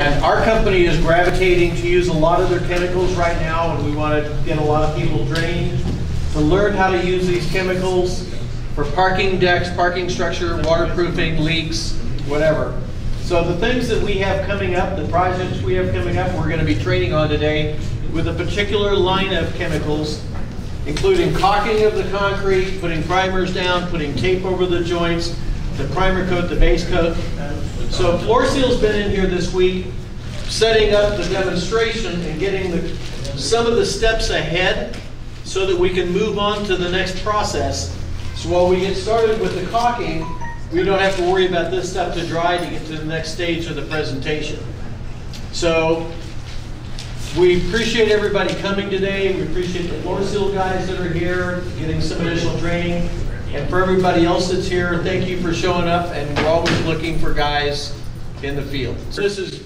And our company is gravitating to use a lot of their chemicals right now, and we want to get a lot of people trained to learn how to use these chemicals for parking decks, parking structure, waterproofing, leaks, whatever. So the things that we have coming up, the projects we have coming up, we're going to be training on today with a particular line of chemicals, including caulking of the concrete, putting primers down, putting tape over the joints, the primer coat, the base coat. So Floor Seal's been in here this week, setting up the demonstration and getting the, some of the steps ahead so that we can move on to the next process. So while we get started with the caulking, we don't have to worry about this stuff to dry to get to the next stage of the presentation. So we appreciate everybody coming today. We appreciate the floor seal guys that are here, getting some additional training. And for everybody else that's here, thank you for showing up, and we're always looking for guys in the field. So this is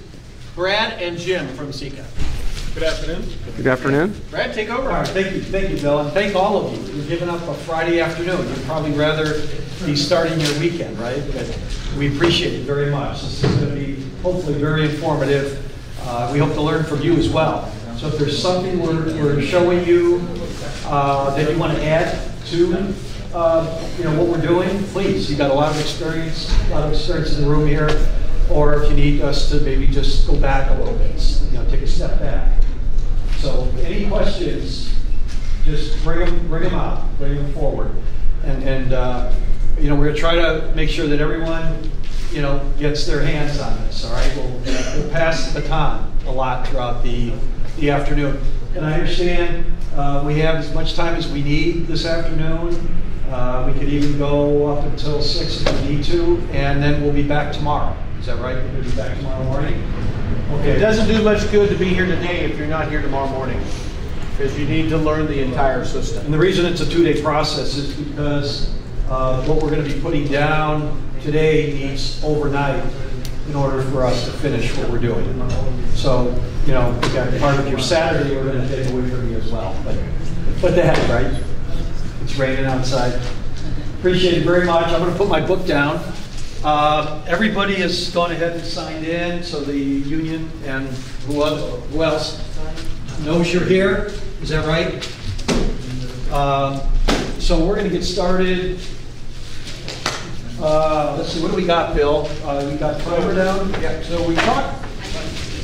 Brad and Jim from Sika. Good afternoon. Good afternoon. Brad, take over. All right, thank you, thank you, Bill, and thank all of you. You're giving up a Friday afternoon. You'd probably rather be starting your weekend, right? But we appreciate it very much. This is going to be hopefully very informative. Uh, We hope to learn from you as well. So if there's something we're, we're showing you uh, that you want to add to, uh, you know, what we're doing, please. You've got a lot of experience, a lot of experience in the room here. Or if you need us to maybe just go back a little bit, you know, take a step back. So any questions, just bring them, bring them out, bring them forward. And, and, uh, you know, we're gonna try to make sure that everyone, you know, gets their hands on this, all right? We'll, we'll pass the baton a lot throughout the, the afternoon. And I understand, uh, we have as much time as we need this afternoon. Uh, we could even go up until six if we need to, and then we'll be back tomorrow. Is that right? Gonna be back tomorrow morning? Okay. It doesn't do much good to be here today if you're not here tomorrow morning, because you need to learn the entire system. And the reason it's a two-day process is because uh, what we're going to be putting down today needs overnight in order for us to finish what we're doing. So, you know, we got part of your Saturday we're going to take away from you as well. But, but that, right? It's raining outside. Appreciate it very much. I'm going to put my book down. Uh, Everybody has gone ahead and signed in, so the union and who who else knows you're here. Is that right? Um, So we're going to get started. Uh, Let's see, what do we got, Bill? Uh, We got primer down? Yeah, so we talked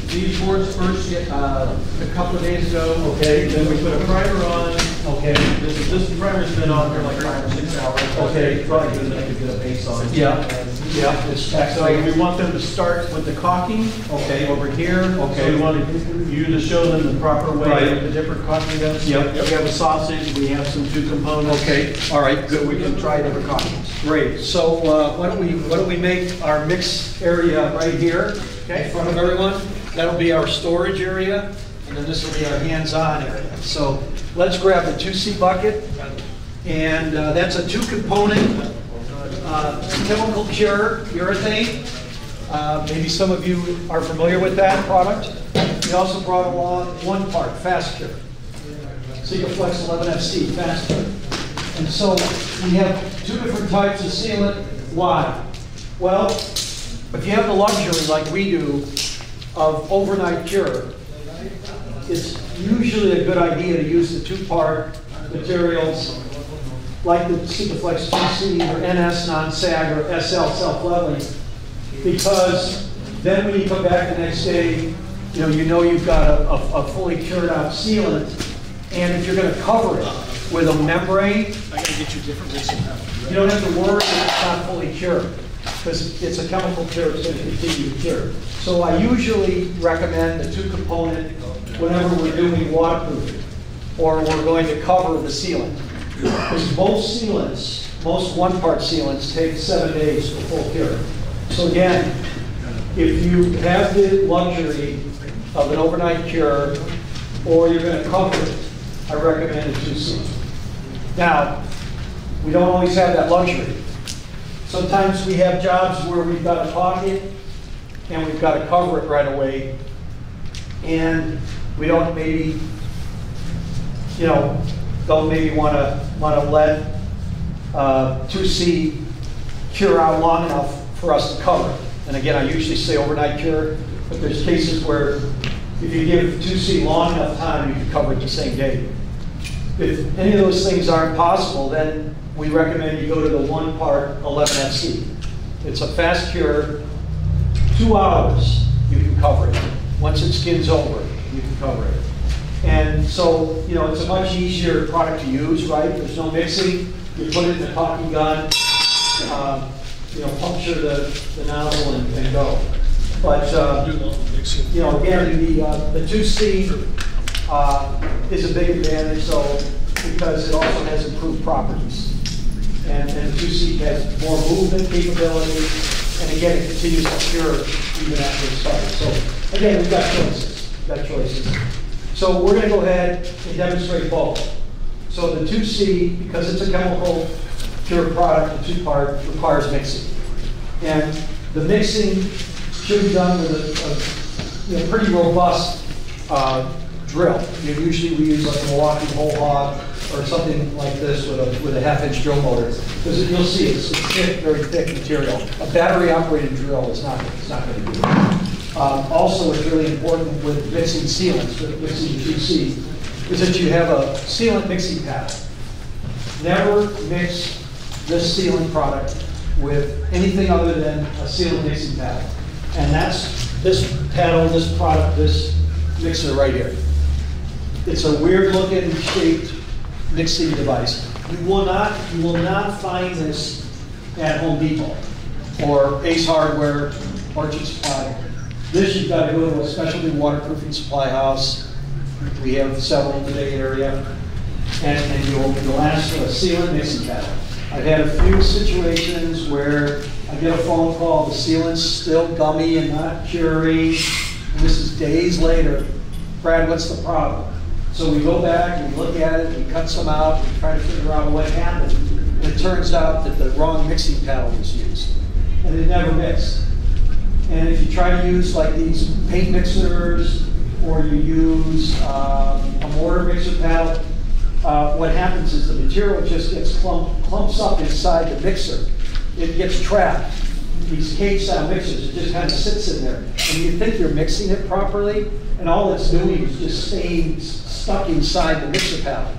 these boards first uh, a couple of days ago. Okay. Then we put a primer on. Okay. This, this primer's been on for like five or six hours. Okay. Probably good enough to get a base on. Yeah, yeah, So we want them to start with the caulking. Okay. Over here. Okay. So we want you to show them the proper way, Right. the different caulking does. Yep. We have a sausage, we have some two components. Okay, all right, So good. we can try different caulkings. Great, so uh, why don't we, why don't we make our mix area right here Okay. in front of everyone? That'll be our storage area, and then this will be our hands-on area. So let's grab the 2C bucket, and uh, that's a two-component uh, chemical cure urethane. Uh, Maybe some of you are familiar with that product. We also brought along one part, Fast Cure. Sikaflex 11FC, Fast Cure. And so we have two different types of sealant. Why? Well, if you have the luxury like we do of overnight cure, it's usually a good idea to use the two-part materials like the Sikaflex 2C or NS non-sag or SL self-leveling because then when you come back the next day, you know, you know you've got a, a a fully cured out sealant. And if you're gonna cover it with a membrane, I gotta get you different you don't have to worry that it's not fully cured, because it's a chemical cure, it's gonna continue to cure. So I usually recommend the two-component whenever we're doing waterproofing, or we're going to cover the sealant. Because most sealants, most one-part sealants take seven days for full cure. So again, if you have the luxury of an overnight cure, or you're gonna cover it, I recommend a 2C. Now, we don't always have that luxury. Sometimes we have jobs where we've got to pocket and we've got to cover it right away. And we don't maybe, you know, don't maybe want to, want to let uh, 2C cure out long enough for us to cover. And again, I usually say overnight cure, But there's cases where if you give 2C long enough time, you can cover it the same day. If any of those things aren't possible, then we recommend you go to the one part 11FC. It's a fast cure, two hours, you can cover it. Once it skins over, you can cover it. And so, you know, it's a much easier product to use, right? There's no mixing. You put it in the caulking gun, um, you know, puncture the, the nozzle and, and go. But, uh, you know, again, the, uh, the two C, uh, is a big advantage, so, because it also has improved properties. And, and the two C has more movement capability, and again, it continues to cure even after it's started. So, again, we've got choices, we've got choices. So we're gonna go ahead and demonstrate both. So the two C, because it's a chemical cure product, the two part requires mixing. And the mixing should be done with a, a, you know, pretty robust, uh, drill. You know, Usually we use like a Milwaukee Hole-Hawg or something like this with a, with a half inch drill motor. Because you'll see, it's it's thick, very thick material. A battery operated drill is not, it's not gonna do it. Um, Also, it's really important with mixing sealants, with mixing GC, is that you have a sealant mixing pad. Never mix this sealant product with anything other than a sealant mixing pad. And that's this paddle, this product, this mixer right here. It's a weird looking shaped mixing device. You will not, you will not find this at Home Depot or Ace Hardware, Orchard Supply. This, you've got to go to a specialty waterproofing supply house. We have several in the Bay Area. And, and you'll, you'll ask for a sealant mixing paddle. I've had a few situations where I get a phone call, the sealant's still gummy and not curing, and this is days later. Brad, what's the problem? So we go back, we look at it, and we cut some out, we try to figure out what happened. And it turns out that the wrong mixing paddle was used, and it never mixed. And if you try to use like these paint mixers, or you use um, a mortar mixer paddle, uh, what happens is the material just gets clump, clumps up inside the mixer. It gets trapped. These cage style mixers, it just kind of sits in there. And you think you're mixing it properly, and all it's doing is just staying stuck inside the mixer paddle.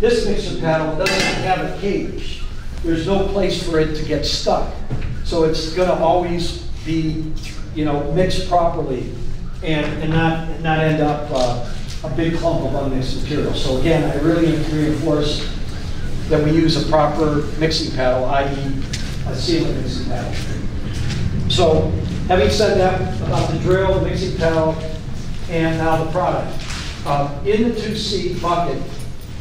This mixer paddle doesn't have a cage. There's no place for it to get stuck. So it's gonna always be, you know, mixed properly and, and not, and not end up uh, a big clump of unmixed material. So again, I really reinforce that we use a proper mixing paddle, i.e. a sealant mixing paddle. So, having said that about the drill, the mixing paddle, and now the product. uh, In the 2C bucket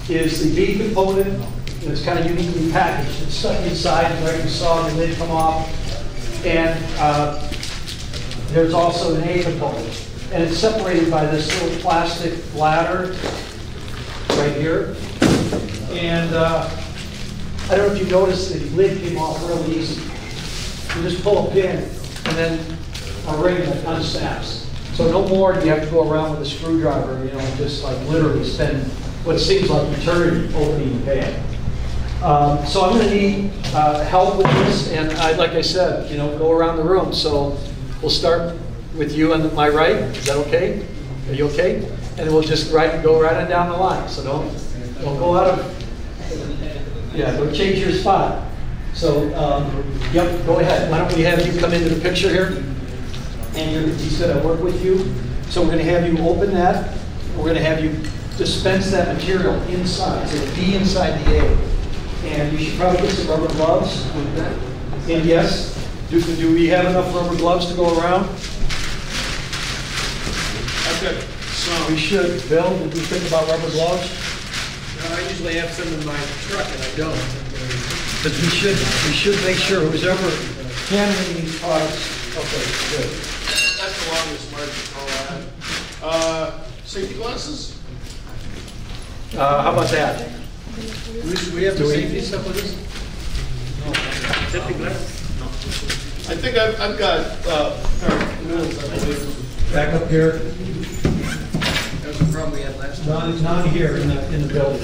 is the B component, it's kind of uniquely packaged. It's stuck inside, where you saw the lid come off. And uh, there's also an A component. And it's separated by this little plastic bladder right here. And uh, I don't know if you noticed, the lid came off really easy. You just pull a pin and then a ring unsnaps. So no more do you have to go around with a screwdriver, you know, just like literally spend what seems like eternity opening the pan. Um, So I'm going to need uh, help with this, and I, like I said, you know, go around the room. So we'll start with you on my right, is that okay? Are you okay? And we'll just right, go right on down the line, so don't, don't go out of, yeah, don't change your spot. So, um, yep, go ahead. Why don't we have you come into the picture here? And you're, he's gonna work with you. So we're gonna have you open that. We're gonna have you dispense that material inside, so be inside the A. And you should probably get some rubber gloves with that. And yes, do, do we have enough rubber gloves to go around? Okay, so, We should. Bill, did you think about rubber gloves? I usually have some in my truck and I don't. But we should, we should make sure who's ever handling these products, okay, good. that's the longest margin call I had. Uh, safety glasses? Uh, how about that? We we have the safety stuff with us? Safety glass? I think I've, I've got, uh, pair of new ones, I believe. Back up here. Problem we had last time. None, none here in the, in the building.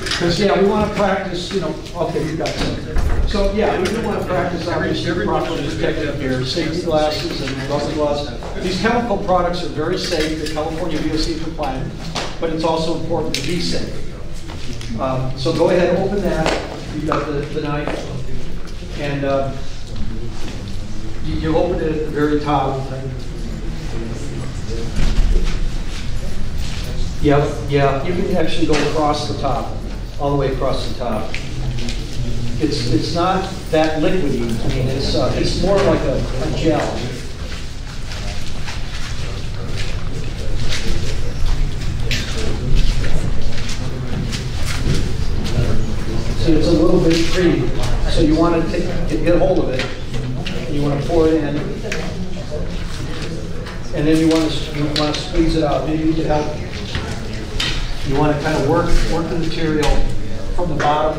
Because, yeah, we want to practice, you know, okay, you got some. So, yeah, we do want to practice obviously proper protective gear, safety glasses and rubber gloves. These chemical products are very safe, they're California VOC compliant, but it's also important to be safe. Um, So go ahead, open that, you've got the the knife, and uh, you you open it at the very top. Yeah, yeah, you can actually go across the top, all the way across the top. It's, it's not that liquidy, I mean, it's, uh, it's more like a a gel. See, it's a little bit creamy, so you want to take, get hold of it, and you want to pour it in, and then you want to, you want to squeeze it out, maybe you could help. You want to kind of work, work the material from the bottom.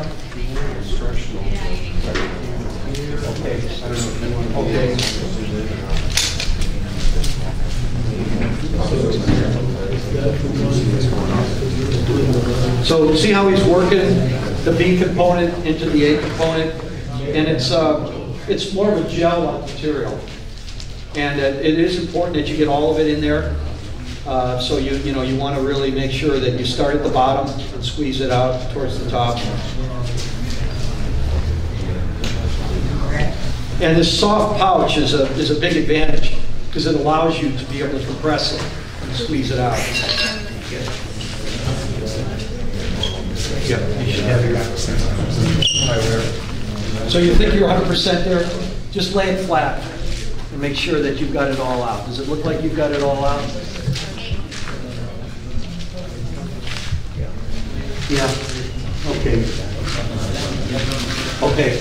Okay. Okay. So see how he's working the B component into the A component? And it's, uh, it's more of a gel-like material. And uh, it is important that you get all of it in there. Uh, So you, you know, you want to really make sure that you start at the bottom and squeeze it out towards the top. And this soft pouch is a, is a big advantage because it allows you to be able to compress it and squeeze it out. Yep, you should have your. So you think you're 100% there? Just lay it flat and make sure that you've got it all out. Does it look like you've got it all out? Yeah, okay. Okay.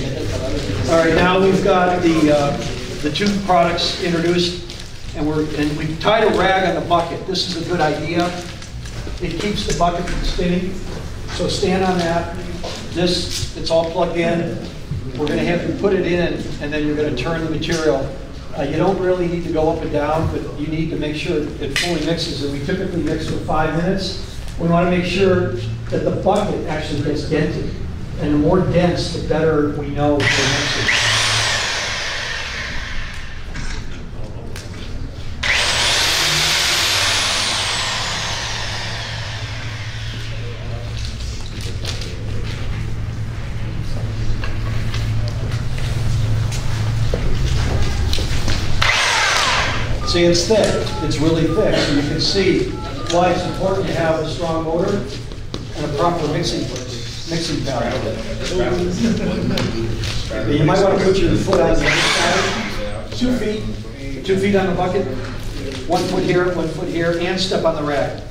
All right, now we've got the, uh, the two products introduced, and we're, and we've tied a rag on the bucket. This is a good idea. It keeps the bucket from spinning, so stand on that. This, it's all plugged in. We're gonna have you put it in, and then you're gonna turn the material. Uh, You don't really need to go up and down, but you need to make sure it fully mixes, and we typically mix for five minutes. We wanna make sure that the bucket actually gets dented. And the more dense, the better we know we're mixing. See, it's thick, it's really thick, so you can see why it's important to have a strong motor and a proper mixing, mixing valve. You might want to put your foot on the other side, two feet, two feet on the bucket, one foot here, one foot here, and step on the rack.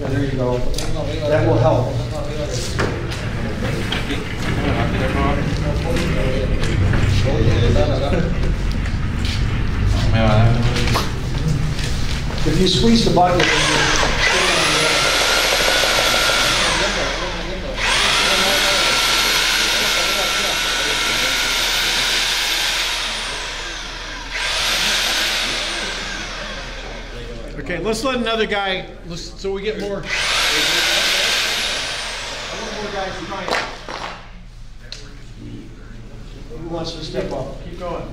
Yeah, there you go. That will help. If you squeeze the bucket, Okay, let's let another guy, so we get more. More guys trying. who wants to step up? Keep going.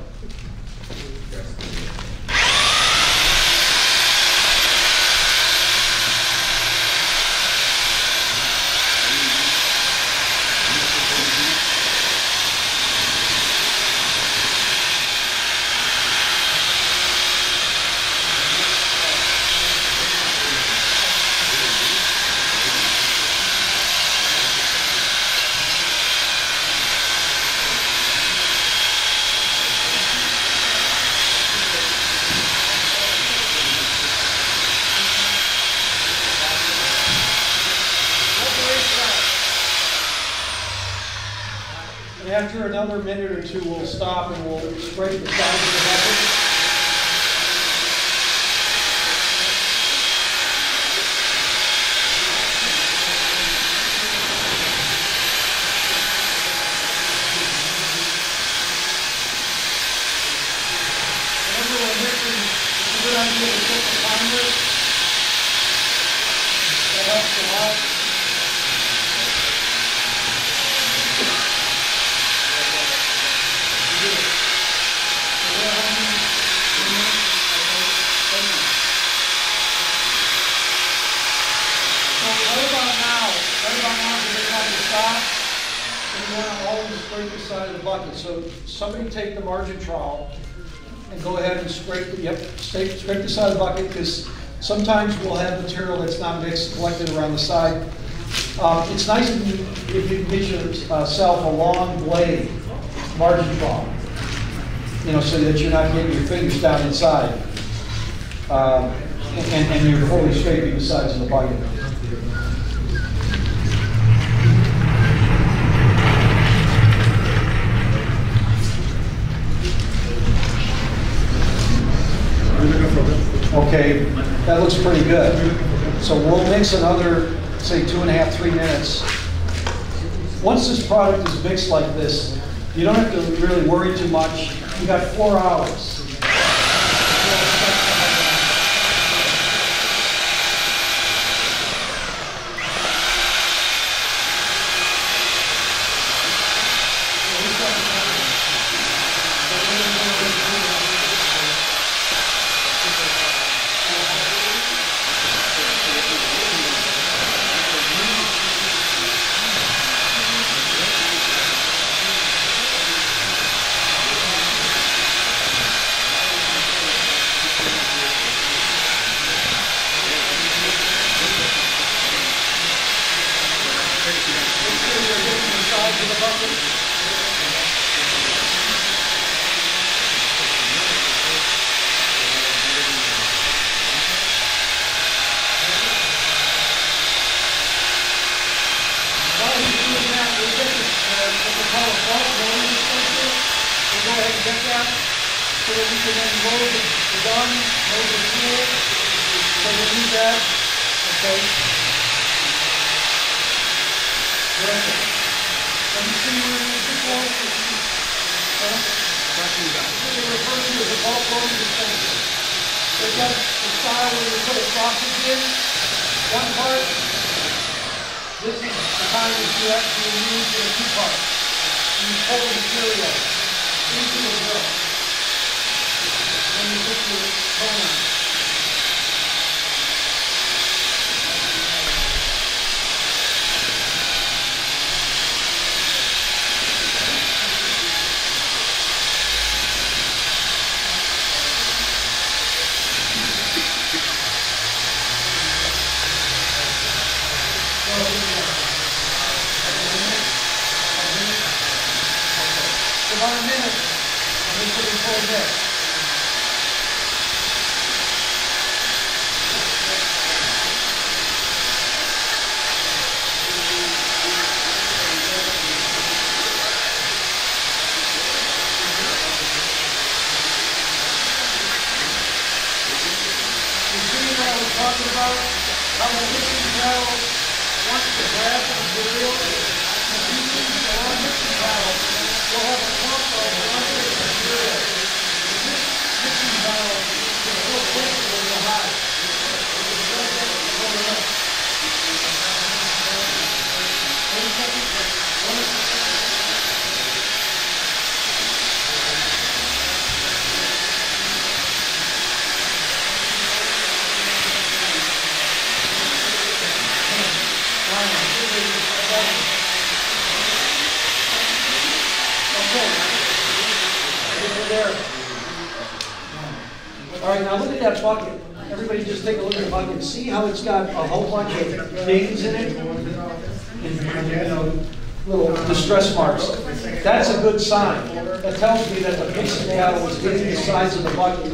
And after another minute or two, we'll stop and we'll spray the sides of the bucket. Remember when mixing, it's a good idea to put the timer. That helps a lot. side of the bucket. So somebody take the margin trowel and go ahead and scrape, the- yep, scrape, scrape the side of the bucket, because sometimes we'll have material that's not mixed collected around the side. Um, It's nice if you, if you get yourself a long blade margin trowel, you know, so that you're not getting your fingers down inside. Um, And, and you're fully scraping the sides of the bucket. Okay, that looks pretty good. So we'll mix another, say, two and a half, three minutes. Once this product is mixed like this, you don't have to really worry too much. You got four hours. Of dings in it? And, you know, little distress marks. That's a good sign. That tells me that the mixing paddle was hitting the sides of the bucket,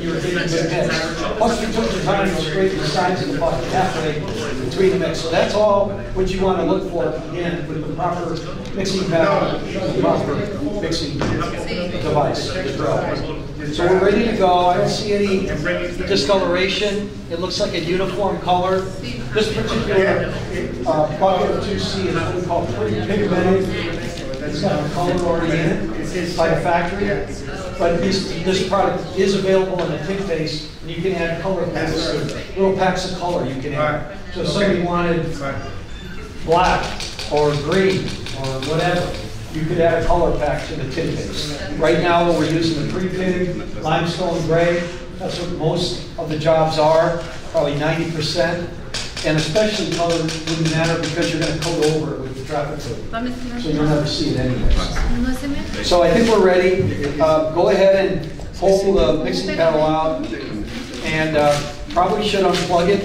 you were getting good mix. Plus, we took the time to scrape the sides of the bucket halfway between the mix. So that's all what you want to look for, again, with the proper mixing paddle, the proper mixing device, the drill. So we're ready to go. I don't see any discoloration. It looks like a uniform color. This particular uh, bucket of 2C is what we call pre-pigmented. It's got a color already in it by the factory. But this, this product is available in a tint base, and you can add color packs, little packs of color you can add. So if somebody wanted black or green or whatever, you could add a color pack to the tint base. Right now, we're using the pre-pig limestone gray. That's what most of the jobs are, probably ninety percent. And especially color wouldn't matter because you're gonna coat over it with the traffic code. So you'll never see it anyways. No se me. So I think we're ready. Uh, Go ahead and pull the mixing paddle out and uh, probably should unplug it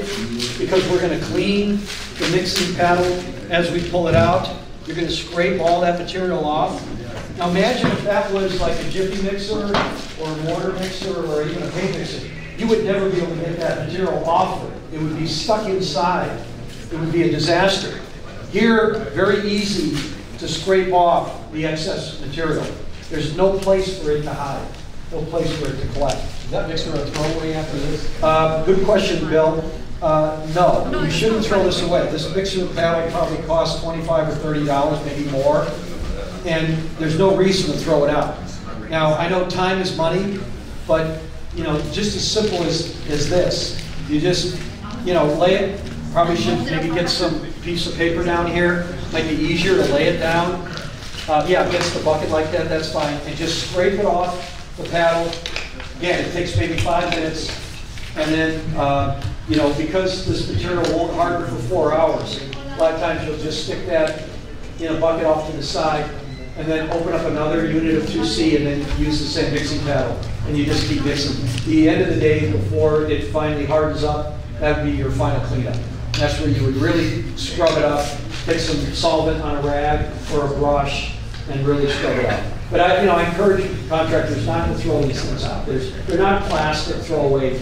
because we're going to clean the mixing paddle as we pull it out. You're going to scrape all that material off. Now imagine if that was like a jiffy mixer or a mortar mixer or even a paint mixer. You would never be able to get that material off of it. It would be stuck inside. It would be a disaster. Here, very easy to scrape off the excess material. There's no place for it to hide, no place for it to collect. Is that mixer a throwaway after this? Uh, Good question, Bill. Uh, No, No, you shouldn't throw this away. This mixer paddle probably costs 25 or 30 dollars, maybe more, and there's no reason to throw it out. Now, I know time is money, but, you know, just as simple as, as this, you just, you know, lay it, probably should maybe get some piece of paper down here, might be easier to lay it down. Uh, Yeah, against the bucket like that, that's fine, and just scrape it off the paddle. Again, it takes maybe five minutes, and then, uh, you know, because this material won't harden for four hours, a lot of times you'll just stick that in a bucket off to the side, and then open up another unit of 2C, and then use the same mixing paddle, and you just keep mixing. The end of the day, before it finally hardens up, that would be your final cleanup. That's where you would really scrub it up, get some solvent on a rag or a brush, and really scrub it up. But I, you know, I encourage contractors not to throw these things out. There's, they're not plastic throwaway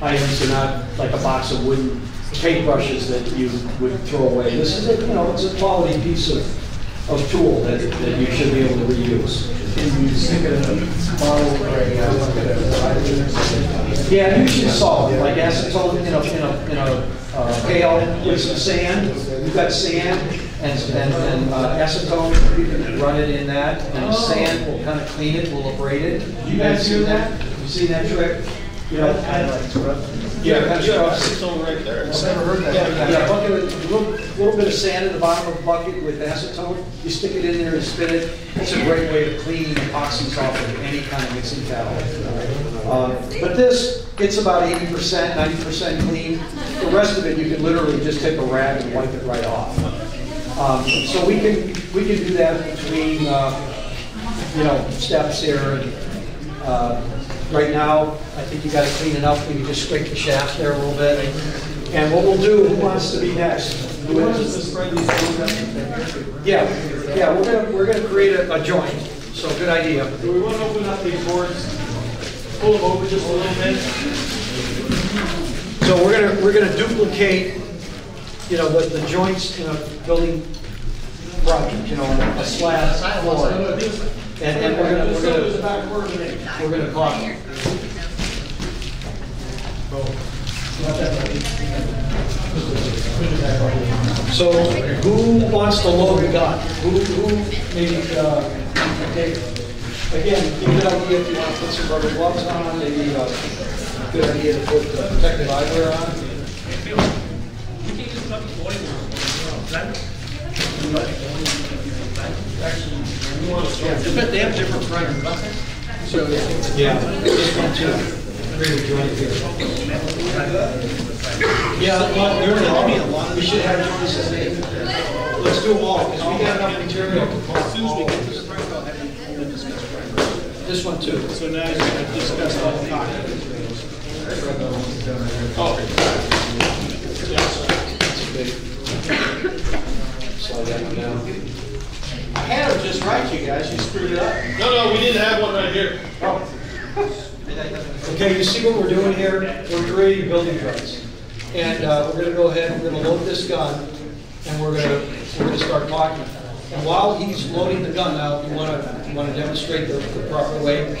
items, they're not like a box of wooden paintbrushes that you would throw away. This is, a you know, it's a quality piece of, of tool that, that you should be able to reuse. Can you stick it in a bottle or a uh, bucket of hydrogen or something? Yeah, usually salt, like acetone in a, in a, in a uh, pail with some sand. You've got sand and, and, and uh, acetone, you can run it in that, and sand will kind of clean it, will abrade it. You guys do that? You seen that trick? You know, kind of like scrub. Yeah, kind of Yeah, scrub. it's on right there. I've never heard that. Yeah, yeah, bucket, with- a little, little bit of sand in the bottom of the bucket with acetone, you stick it in there and spin it. It's a great way to clean epoxies off of any kind of mixing paddle. Um, But this, it's about eighty percent, ninety percent clean. The rest of it, you can literally just take a rag and wipe it right off. Um, So we can, we can do that between, uh, you know, steps here. and uh, Right now, I think you got to clean it up, we can just scrape the shaft there a little bit. And what we'll do, who wants to be next? Who is- Yeah, yeah, we're gonna, we're gonna create a a joint, so good idea. Do we want to open up these boards, pull them over just a little bit? So we're gonna, we're gonna duplicate, you know, the, the joints in a building project, you know, a slab floor. And, and we're gonna, we're gonna, we're gonna caulk. So who wants to load the gun? Who, who maybe, uh, okay, again, good idea if you want to put some rubber gloves on, maybe, uh, good idea to put uh, protective eyewear on. They have different front buckets. Yeah, this one too. Greater joint here. Yeah, well, there are a lot. We should have it. Let's do them all, because we got enough material. As soon as we get to the front, I'll have you pull and discuss front. This one too. So now you're going to discuss all the cockpit. Oh. Oh. Slide that one down. I had them just right, you guys, you screwed it up. No, no, we didn't have one right here. Okay, you see what we're doing here? We're creating building joints. And uh, we're gonna go ahead, and we're gonna load this gun, and we're gonna, we're gonna start talking. And while he's loading the gun now, you wanna, you wanna demonstrate the the proper way.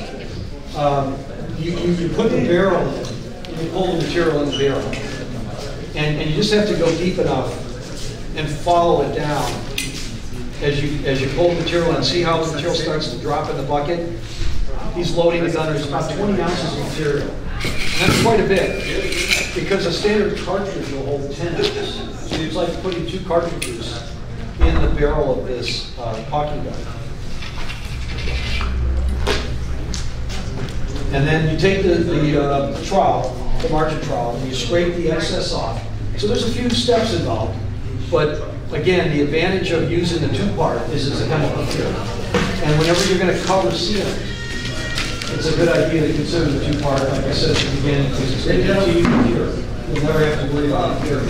Um, You, you you put the barrel in, you pull the material in the barrel. And, and you just have to go deep enough and follow it down as you, as you pull the material and see how the material starts to drop in the bucket. He's loading the gun, there's about 20 ounces of material. That's quite a bit, because a standard cartridge will hold 10 ounces. So it's like putting two cartridges in the barrel of this uh, gun. And then you take the, the uh, trowel, the margin trowel, and you scrape the excess off. So there's a few steps involved, but again, the advantage of using the two-part is it's a chemical cure. And whenever you're gonna cover ceiling, it's a good idea to consider the two-part, like I said at the beginning, because it's going to you cure. You'll never have to worry about cure.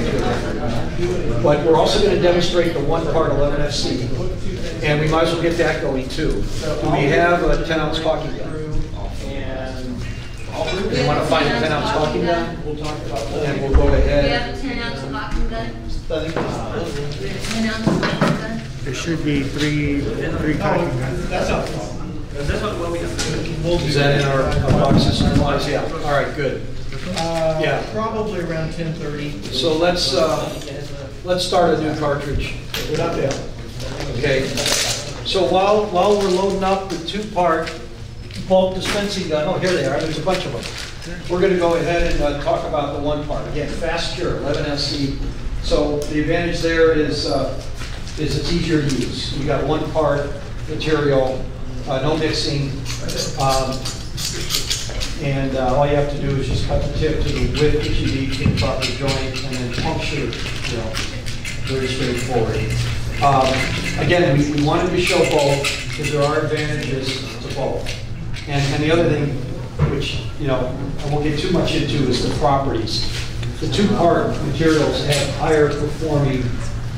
But we're also gonna demonstrate the one-part 11FC, and we might as well get that going too. Do we have a 10-ounce caulking gun? And you wanna find a 10-ounce caulking gun? We'll talk about that. And we'll go ahead. have a ten ounce caulking gun, I think it's- we have a ten ounce caulking gun. There should be three, three caulking guns. That's not a problem. We'll do Is that in our our boxes and supplies? Yeah, all right, good. Uh, Yeah. Probably around ten thirty. So let's, uh, let's start a new cartridge. We're not there. Okay, so while, while we're loading up the two-part bulk dispensing gun, oh, here they are, there's a bunch of them. We're gonna go ahead and uh, talk about the one part. Again, fast cure, 11FC. So the advantage there is, uh, is it's easier to use. You got one part material, uh, no mixing. um, And uh, all you have to do is just cut the tip to the width that you need to the proper joint and then puncture, you know, very straightforward. Um, Again, we, we wanted to show both, because there are advantages to both. And, and the other thing, which, you know, I won't get too much into, is the properties. The two-part materials have higher performing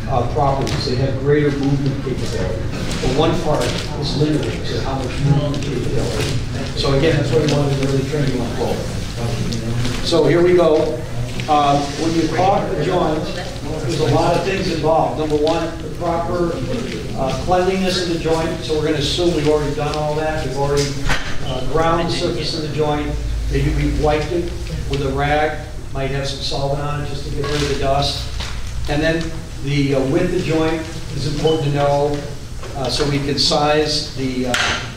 uh, properties, they have greater movement capability. The one part is limited to how much movement capability. So again, that's what we wanted to really train you on both. So here we go. Uh, When you caulk the joint, there's a lot of things involved. Number one, the proper uh, cleanliness of the joint, so we're going to assume we've already done all that. We've already uh, ground the surface of the joint. Maybe we've wiped it with a rag, might have some solvent on it just to get rid of the dust. And then the uh, width of the joint is important to know, uh, so we can size the, uh,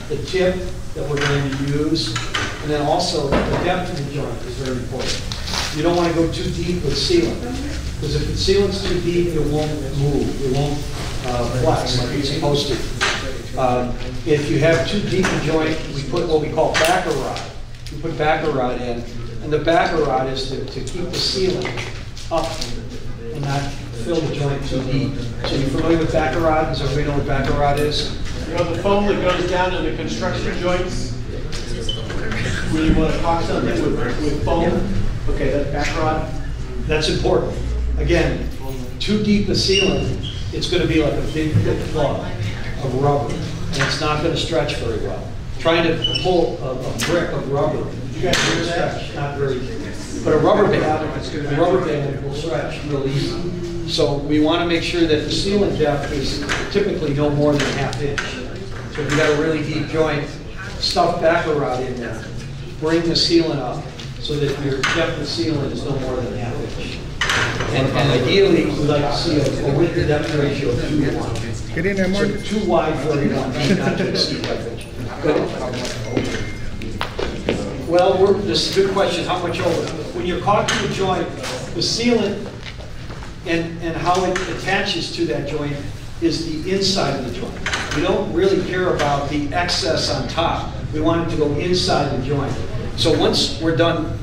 the tip that we're going to use. And then also, the depth of the joint is very important. You don't want to go too deep with sealant, because if the sealant's too deep, it won't move, it won't uh, flex like it's supposed to. Um, If you have too deep a joint, we put what we call backer rod. We put backer rod in, and the backer rod is to, to keep the ceiling up and not fill the joint too deep. So you're familiar with backer rod? Does everybody know what backer rod is? You know, the foam that goes down in the construction joints, when you want to caulk something with, with foam, okay, that back rod, That's important. Again, too deep a ceiling, it's gonna be like a big thick plug of rubber, and it's not gonna stretch very well. Trying to pull a, a brick of rubber, guys hear that? Not very, but a rubber band, a rubber band will stretch real easy. So we wanna make sure that the sealant depth is typically no more than half inch. So if you got a really deep joint, stuff backer rod in there, bring the sealant up, so that your depth of sealant is no more than half inch. And and ideally, we'd like to see a a width to depth ratio of two to one. Get in there, So Marcus. two wide for everyone, not to exceed inches. Well, we're, this is a good question, how much over? When you're caulking the joint, the sealant and, and how it attaches to that joint is the inside of the joint. We don't really care about the excess on top. We want it to go inside the joint. So once we're done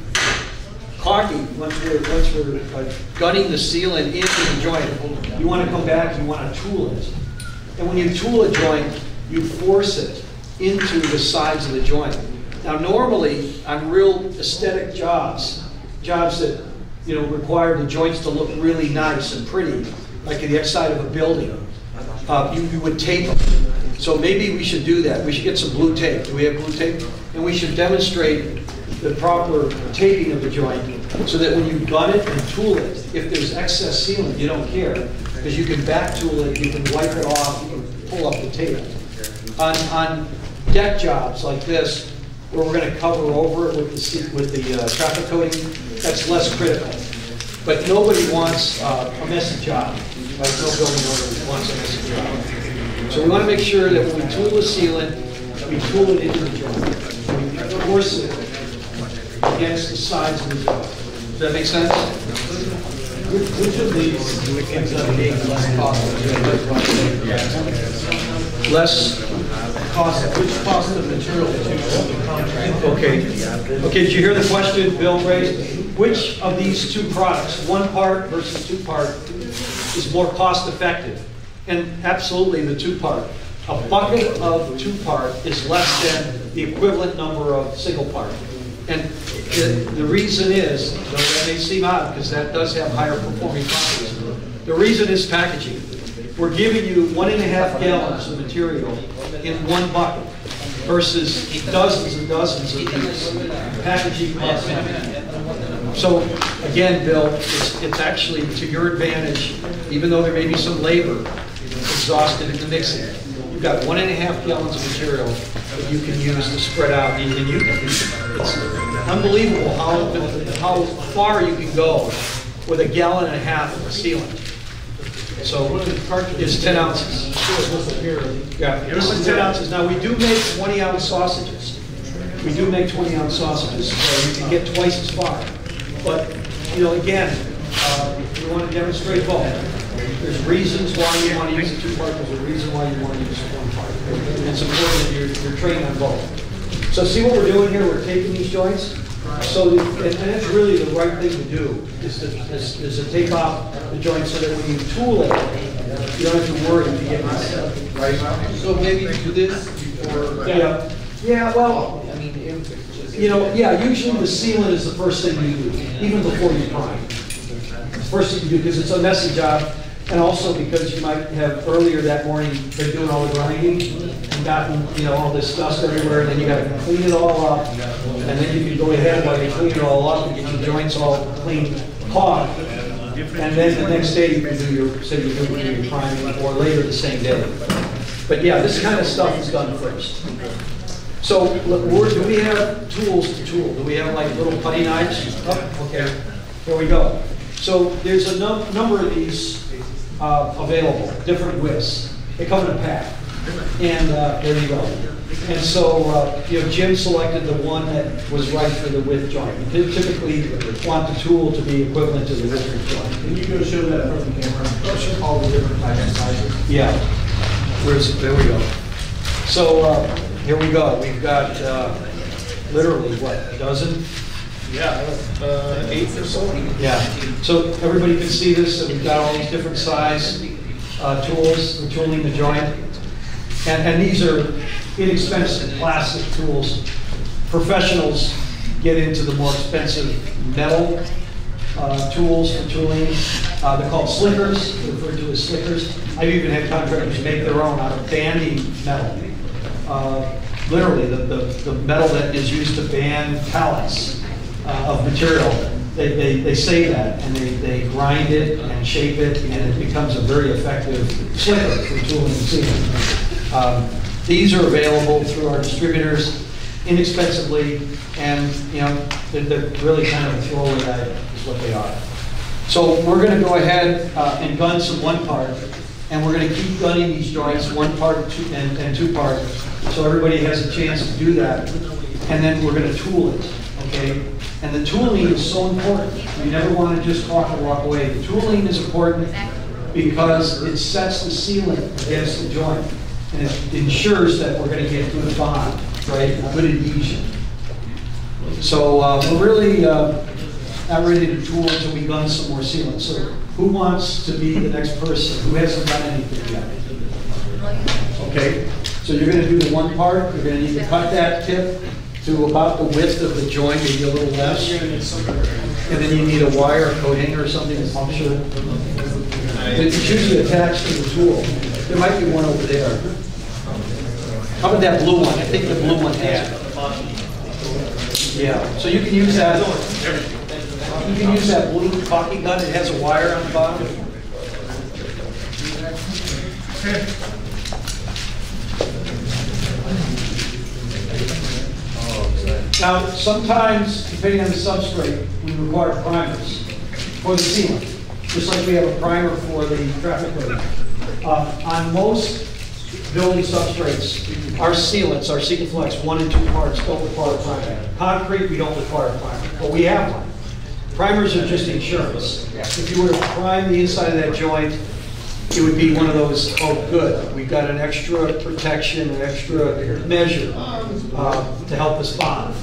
caulking, once we're, once we're uh, gunning the sealant into the joint, you want to come back, and you want to tool it. And when you tool a joint, you force it into the sides of the joint. Now, normally, on real aesthetic jobs, jobs that, you know, require the joints to look really nice and pretty, like the outside of a building, uh, you, you would tape them. So maybe we should do that. We should get some blue tape. Do we have blue tape? And we should demonstrate the proper taping of the joint so that when you gun it and tool it, if there's excess sealant, you don't care. Because you can back tool it, you can wipe it off, you can pull up the tape. On, on deck jobs like this, where we're gonna cover over it with the, with the uh, traffic coating, that's less critical. But nobody wants uh, a messy job, like no building owner wants a messy job. So we wanna make sure that when we tool the sealant, we tool it into the joint. We force it against the sides of the joint. Does that make sense? which which of these ends up being less costly? Less, Cost, which cost of material to the contract? okay. Okay, did you hear the question Bill raised? Which of these two products, one part versus two part, is more cost-effective. And absolutely, the two-part. A bucket of two-part is less than the equivalent number of single-part. And the, the reason is, though that may seem odd, because that does have higher performing properties, the reason is packaging. We're giving you one and a half gallons of material in one bucket versus dozens and dozens of these packaging costs. So again, Bill, it's, it's actually to your advantage, even though there may be some labor exhausted in the mixing. You've got one and a half gallons of material that you can use to spread out, and you, it's unbelievable how, how far you can go with a gallon and a half of sealant. So it's 10 ounces. Yeah, this is 10 ounces. Now, we do make 20 ounce sausages. We do make 20 ounce sausages, so you can get twice as far. But, you know, again, uh, you want to demonstrate both, there's reasons why you want to use a two-part, there's a reason why you want to use one part. It's important that you're, you're trained on both. So see what we're doing here? We're taking these joints. So, and and that's really the right thing to do, is to, is is to take off the joints so that when you tool it, you don't have to worry to get messed up, right? So maybe do this before. Yeah, yeah, well, I mean, you know, yeah, usually the sealant is the first thing you do, even before you prime. First thing you do, because it's a messy job, and also because you might have earlier that morning been doing all the grinding and gotten, you know, all this dust everywhere, and then you gotta clean it all up, and then you can go ahead while you clean it all up and get your joints all clean, caulked, and then the next day you can do your, say you do your priming, or later the same day. But yeah, this kind of stuff is done first. So, do we have tools to tool? Do we have like little putty knives? Oh, okay, here we go. So there's a num- number of these uh, available, different widths. They come in a pack. And uh, there you go. And so, uh, you know, Jim selected the one that was right for the width joint. You typically want the tool to be equivalent to the width joint. Can you go show that from the camera? All the different types and sizes. Yeah. Where's, there we go. So, uh, here we go. We've got, uh, literally, what, a dozen? Yeah, uh, eight or so. Yeah. So everybody can see this, that we've got all these different size, uh, tools, for tooling the joint. And, and these are inexpensive plastic tools. Professionals get into the more expensive metal, uh, tools for tooling. Uh, they're called slickers, they're referred to as slickers. I've even had contractors make their own out of bandy metal. Uh, Literally, the, the, the metal that is used to band pallets uh, of material. They, they, they say that, and they, they grind it and shape it, and it becomes a very effective slicker for tooling and sealing. Um, These are available through our distributors inexpensively, and, you know, they're, they're really kind of a throwaway item, is what they are. So we're gonna go ahead uh, and gun some one part, and we're gonna keep gunning these joints, one part two- and, and two part, so everybody has a chance to do that. And then we're gonna tool it, okay? And the tooling is so important. You never wanna just talk and walk away. The tooling is important because it sets the sealant against the joint. And it ensures that we're gonna get good bond, right, good adhesion. So uh, we're really uh, not ready to tool until we gun some more sealant. So who wants to be the next person? Who hasn't done anything yet? Okay, so you're gonna do the one part, you're gonna need to cut that tip to about the width of the joint, maybe a little less. And then you need a wire, a hanger or something to puncture it. It's usually attached to the tool. There might be one over there. How about that blue one? I think the blue one has it. Yeah, so you can use that, you can use that blue coffee gun, it has a wire on the bottom. Now, sometimes, depending on the substrate, we require primers for the sealant, just like we have a primer for the traffic coating. Uh, On most building substrates, our sealants, our Flex one and two parts don't require primer. Concrete, we don't require a primer, but we have one. Primers are just insurance. If you were to prime the inside of that joint, it would be one of those, oh, good, we've got an extra protection, an extra measure uh, to help us bond.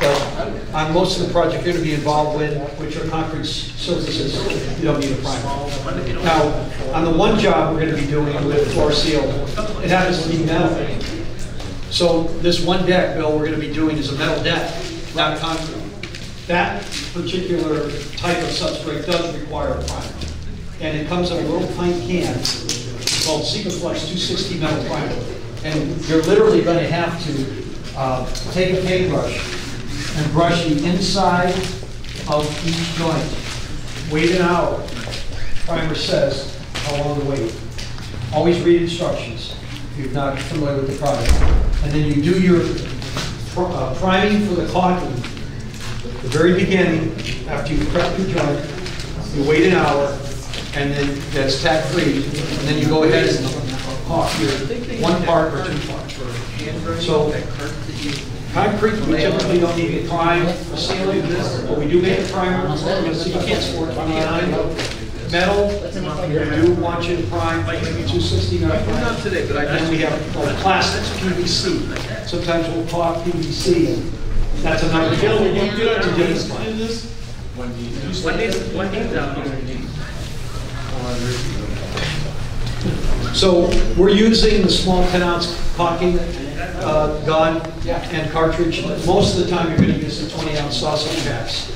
But on most of the project you're gonna be involved with, which are concrete surfaces, you don't need a primer. Now, on the one job we're gonna be doing with floor seal, it happens to be metal. So this one deck, Bill, we're gonna be doing is a metal deck, not concrete. That particular type of substrate does require a primer. And it comes in a little pint can called Sikaflex 260 metal primer. And you're literally gonna have to uh, take a paintbrush and brush the inside of each joint. Wait an hour. Primer says how long to wait. Always read instructions if you're not familiar with the product. And then you do your pr- uh, priming for the caulking. The very beginning, after you prep your joint, you wait an hour, and then that's tack-free, and then you go ahead and caulk your one part or two parts. So concrete, we typically don't need to prime for this, but we do make a primer, so you can't score 29. Metal, we do want you to prime, maybe 260 metal prime. Not today, but I And then we have like, plastics, PVC. Sometimes we'll caulk PVC. And that's another. Bill, when you get To our do hands this. to do this, So we're using the small 10 ounce caulking uh, gun and cartridge. Most of the time, you're going to use the 20 ounce sausage packs.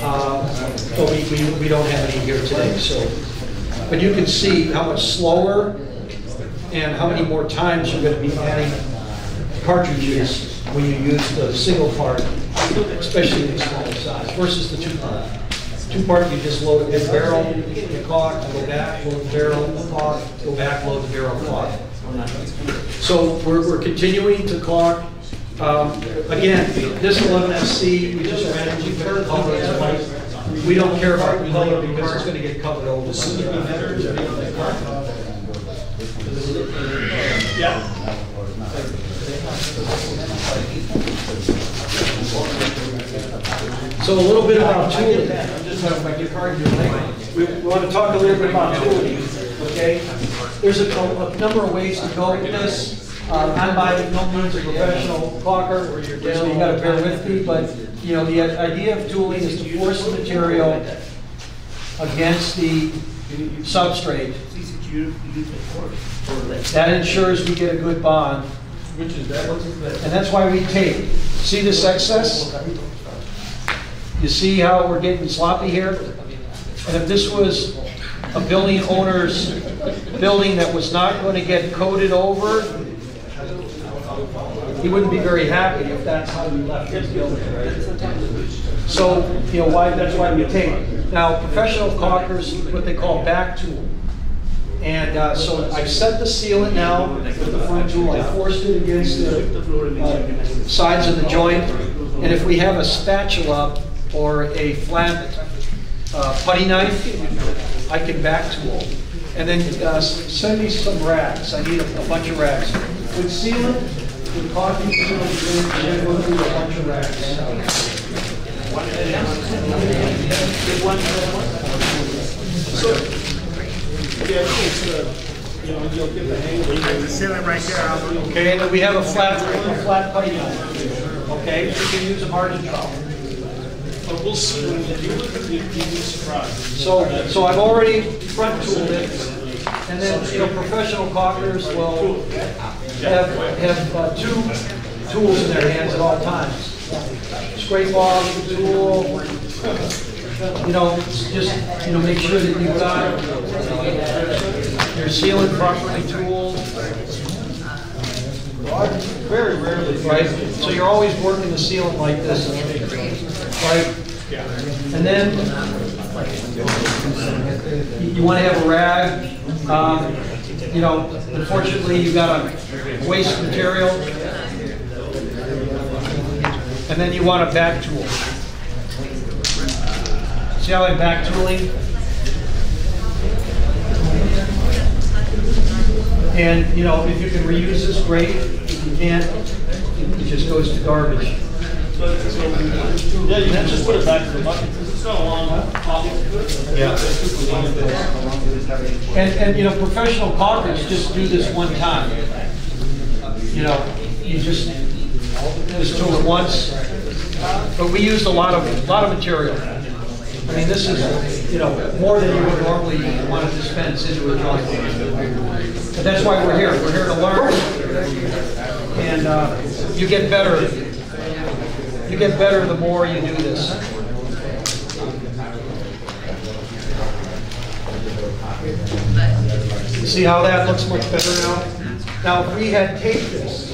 Uh, But we, we we don't have any here today, so. But you can see how much slower and how many more times you're going to be adding cartridges when you use the single part, especially in the smaller size versus the two part. Two part, you just load a barrel, you caulk, go back, load the barrel, caulk, go back, load the barrel, caulk. So we're, we're continuing to caulk. Um, Again, this 11FC, we just ran white. We don't care about color because it's gonna get covered over. Yeah. So a little bit about tooling. We want to talk a little bit about tooling, okay? There's a, a number of ways to go with this. Uh, I'm by no means a professional caulker, so you gotta bear with me, but, you know, the idea of tooling is to force the material against the substrate. That ensures we get a good bond. And that's why we tape. See this excess? You see how we're getting sloppy here? And if this was a building owner's building that was not going to get coated over, he wouldn't be very happy if that's how we left his building, right? So, you know, why, that's why we tape. Now, professional caulkers, what they call back tool. And uh, so I set the sealant now with the front tool, I forced it against the uh, sides of the joint. And if we have a spatula or a flat uh, putty knife, I can back tool. And then uh, send me some rags, I need a a bunch of rags. With sealant, with caulking, sealant, we're gonna go through a bunch of rags. So, yeah, it's, uh, you know, you'll get the hang of it. Ceiling right there, I'll- Okay, and then we have a flat, a flat putty knife. Okay, you can use a margin trowel. But we'll see, when it, be surprised. So, so I've already front tooled it, and then, you know, professional caulkers will have, have uh, two tools in their hands at all times. Scrape off the tool, you know, just, you know, make sure that you've got your sealant properly tooled. Very rarely, right? So you're always working the sealant like this, right? And then, you want to have a rag, um, you know, unfortunately, you've got a waste material. And then you want a back tool. See how I'm back tooling? And, you know, if you can reuse this, great. If you can't, it just goes to garbage. Yeah, you can just put it back in the bucket, because it's not a long topic. Yeah. And, and, you know, professional caulkers just do this one time. You know, you just, just tool it once, But we used a lot of, a lot of material. I mean, this is, you know, more than you would normally want to dispense into a joint. But that's why we're here. We're here to learn. And uh, you get better, you get better the more you do this. See how that looks much better now? Now, if we had taped this,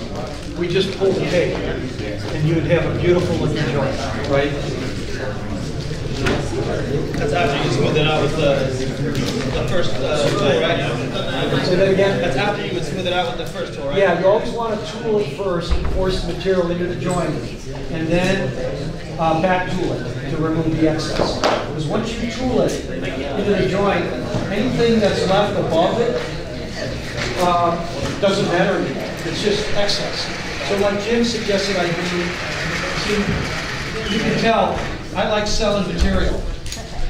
we just pulled the tape, and you'd have a beautiful looking joint, right? That's after you smooth it out with the, the first uh, tool, right? Say that again? That's after you would smooth it out with the first tool, right? Yeah, you always want to tool it first, and force the material into the joint, and then uh, back tool it to remove the excess. Because once you tool it into the joint, anything that's left above it uh, doesn't matter anymore. It's just excess. So like Jim suggested I do, see, you can tell, I like selling material.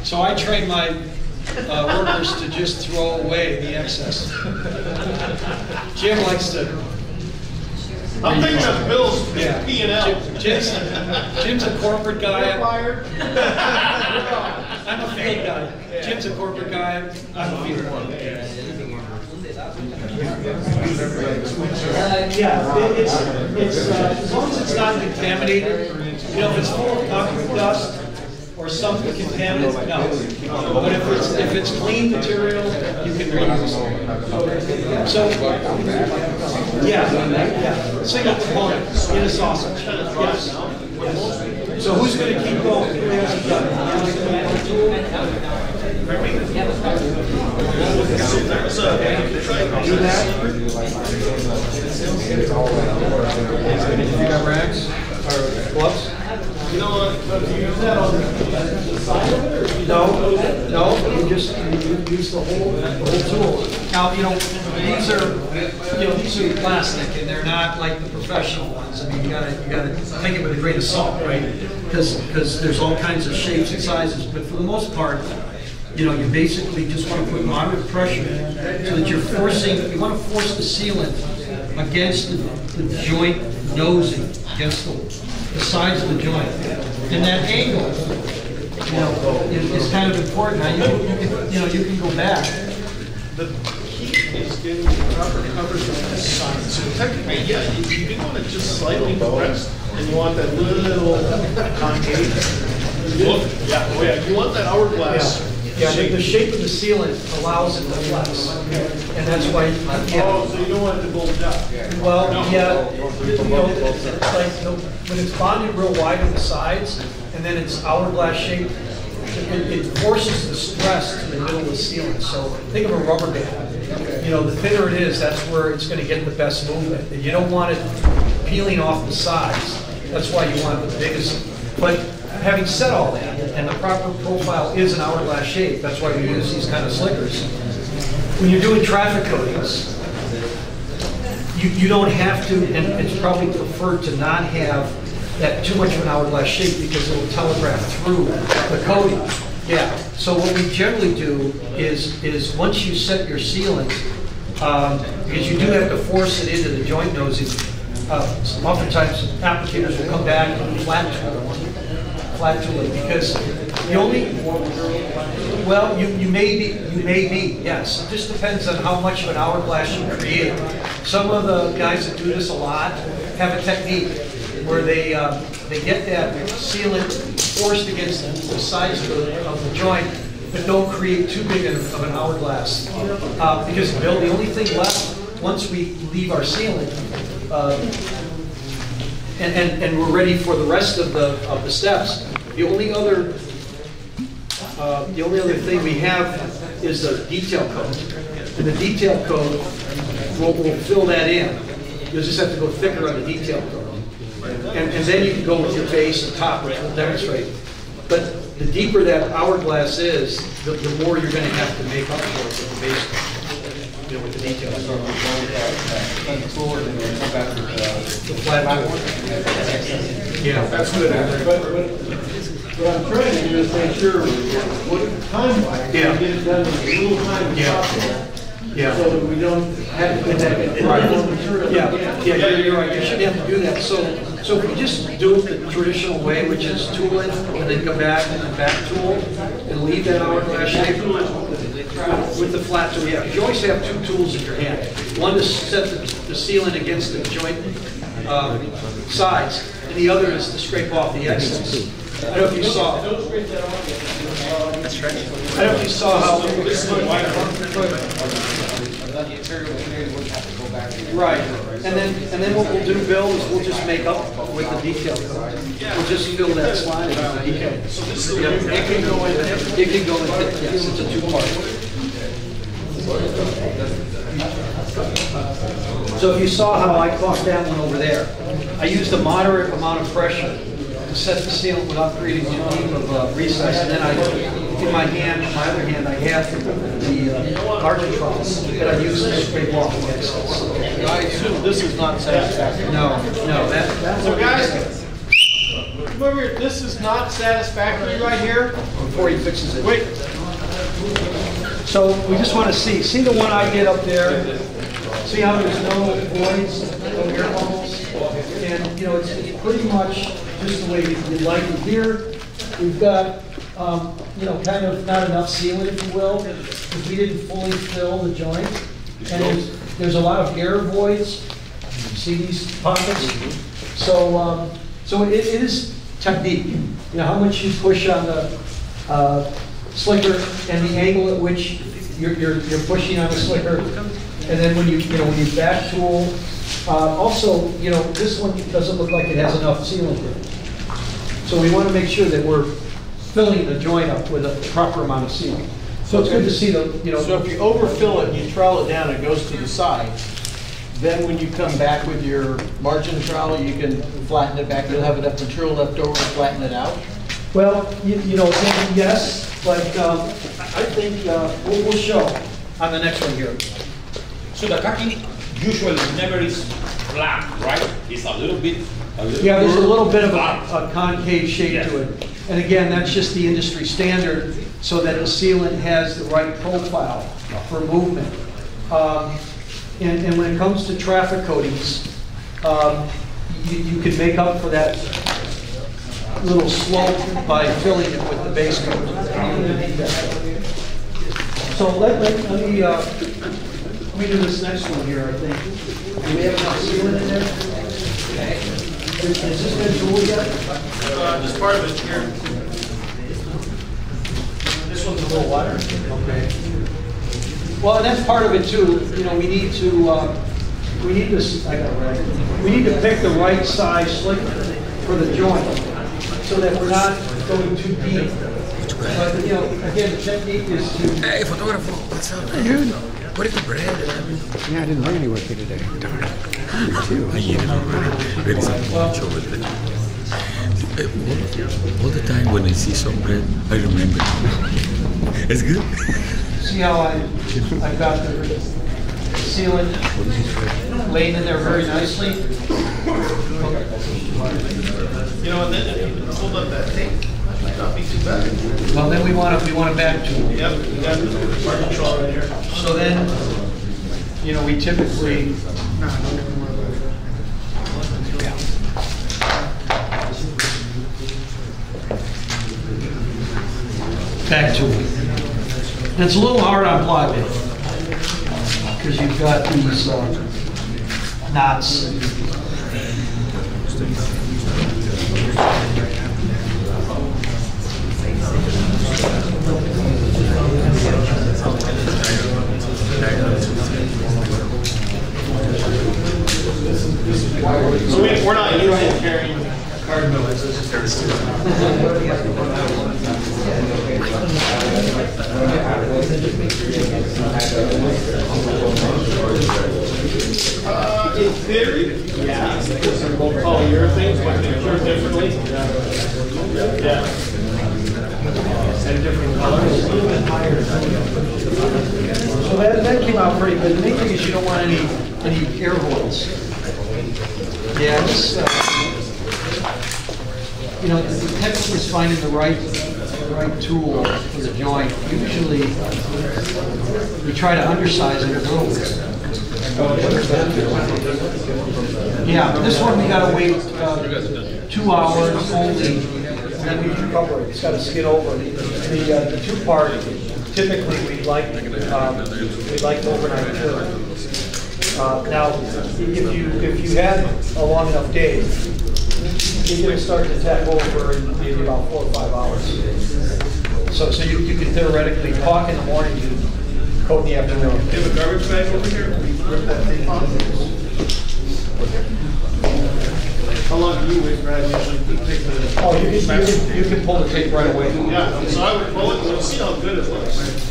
So I train my uh, workers to just throw away the excess. Jim likes to I'm thinking of Bill's yeah. P and L. Jim's, Jim's a corporate guy. Fired. I'm a field guy. Jim's a corporate guy. I'm a field guy. Uh, yeah, it- it's, it's, uh, as long as it's not contaminated, you know, if it's full of concrete dust or something contaminated, no. But if it's, if it's clean material, you can reuse it. So, yeah, yeah, single component in a sausage, yes. So who's keep going? Who hasn't done? Do that? You got rags or gloves? You know what? Do you use that on the side of it or? do you No, no, you just, you use the whole, the whole tool. Now, you know, these are, you know, these are plastic and they're not like the professional ones. I mean, you gotta, you gotta take it with a grain of salt, right? Because, because there's all kinds of shapes and sizes, but for the most part, you know, you basically just want to put moderate pressure so that you're forcing, you want to force the sealant against the, the joint nosing, against the, the sides of the joint. And that angle, you know, is, is kind of important. Now, you, can- you can, you know, you can go back. The heat is getting the proper coverage on this side. So technically, yeah, you, you do want it just slightly compressed and you want that little concave look. Yeah, oh yeah, you want that hourglass. Yeah, the, the shape of the sealant allows it to flex. And that's why, uh, yeah. Oh, so you don't want it to bulge out. Well, yeah, you know, it's like, know, when it's bonded real wide on the sides, and then it's hourglass shaped, it, it forces the stress to the middle of the sealant. So think of a rubber band. You know, the thinner it is, that's where it's gonna get the best movement. And you don't want it peeling off the sides. That's why you want the biggest. But having said all that, and the proper profile is an hourglass shape, that's why we use these kind of slickers. When you're doing traffic coatings, you, you don't have to, and it's probably preferred to not have that too much of an hourglass shape because it'll telegraph through the coating. Yeah, so what we generally do is, is once you set your sealant, um, because you do have to force it into the joint nosing, uh, oftentimes applicators will come back and flat tool, because the only, well, you, you may be, you may be, yes. It just depends on how much of an hourglass you create. Some of the guys that do this a lot have a technique where they, uh, they get that sealant forced against the sides of the, of the joint, but don't create too big of of an hourglass. Uh, because Bill, the only thing left, once we leave our sealant, uh, and, and, and we're ready for the rest of the, of the steps, the only other uh, The only other thing we have is the detail coat. And the detail coat, we'll, we'll fill that in. You'll just have to go thicker on the detail coat. And, and then you can go with your base and top, which we'll demonstrate. But the deeper that hourglass is, the, the more you're gonna have to make up for it with the base, know, with the detail. The flat tool. Yeah. That's good. But, what I'm trying to do is make sure, what, time wise, Yeah. get it done in as little time as Yeah. possible. Yeah. So that we don't have to put that in. Right, yeah, yeah, you're- you're right, you shouldn't have to do that. So, so if we just do it the traditional way, which is tool it, and then come back and then back tool, and leave that hourglass shape with the flat that we have. you always have two tools in your hand. One to set the the sealant against the joint um, sides, and the other is to scrape off the excess. I don't know if you saw. That's right. I don't know if you saw how. Right, and then, and then what we'll do, Bill, is we'll just make up with the detail. We'll just fill that slide in with the detail. So this is. It can go in, it can go in, yes, it's a two-part. So if you saw how I caulked that one over there, I used a moderate amount of pressure to set the sealant without creating too deep of a recess, and then I, in my hand, my other hand, I have the uh, cartridge trowels that I use to scrape off the excess. I assume this is not satisfactory. No, no, that, that's. So guys, remember, this is not satisfactory right here. Before he fixes it. Wait, So we just want to see, see the one I did up there? See how there's no voids, no air bubbles? And, you know, it's it's pretty much just the way you'd like it. Here, we've got, um, you know, kind of not enough sealant, if you will, because we didn't fully fill the joint. And there's, there's a lot of air voids. See these pockets? So, um, so it it is technique. You know, how much you push on the, uh, slicker and the angle at which you're, you're, you're pushing on the slicker. And then when you, you know, when you back tool, uh, also, you know, this one doesn't look like it has enough sealant in it. So we want to make sure that we're filling the joint up with a proper amount of sealant. So it's good to see the, you know. so if you overfill it, and you trowel it down, it goes to the side. Then when you come back with your margin trowel, you can flatten it back. You'll have enough material left over to flatten it out. Well, you, you know, yes, but, um, I think, uh, we'll, we'll show on the next one here. So the khaki usually never is flat, right? It's a little bit, a little. Yeah, there's a little bit of a a concave shape to it. And again, that's just the industry standard, so that the sealant has the right profile for movement. Um, And, and when it comes to traffic coatings, um, you, you can make up for that little slope by filling it with the base coat. So let, let, let me, uh, let me do this next one here, I think. Do we have enough sealant in there? Is is this been tooled yet? Uh, just part of it here. This one's a little wider. Okay. Well, and that's part of it too, you know, we need to, uh, we need to, I got it right. We need to pick the right size slicker for the joint, so that we're not going too deep. But, you know, again, the technique is to, Hey, photographer, what's up? Dude, what is the bread? Yeah, I didn't learn any work here today. Darn. I eat it already. There is a much over there. Eh, All, all the time when I see some bread, I remember. It's good. see how I, I've got the sealant laid in there very nicely? You know, and then if you hold up that tape, might not be too bad. Well, then we want to, we want to back tool. Yep, we got the margin trowel right here. So then, you know, we typically, back to it. And it's a little hard on plug because you've got these uh, knots. So we, we're not using carrying card millers, it's just. Uh, in theory, yeah, they're both polyurethanes, but they're cured differently. Yeah. And different colors. So that, that came out pretty good. The main thing is you don't want any, any air holes. Yeah, it's, uh, you know, the technique is finding the right the right tool for the joint, usually we try to undersize it a little bit. Yeah, this one we gotta wait uh, two hours only, and then we recover it. It's gotta skid over. The, uh, the two part, typically we like, um, we like overnight turn. Uh, Now, if you, if you had a long enough day, you're gonna start to tap over in maybe about four or five hours. So, so you, you could theoretically talk in the morning, you coat in the afternoon. You have a garbage bag over here? Rip that thing off. How long do you wait, Brad, usually to take the? Oh, you can, you can, you can pull the tape right away. Yeah, so I would pull it, and you'll see how good it looks.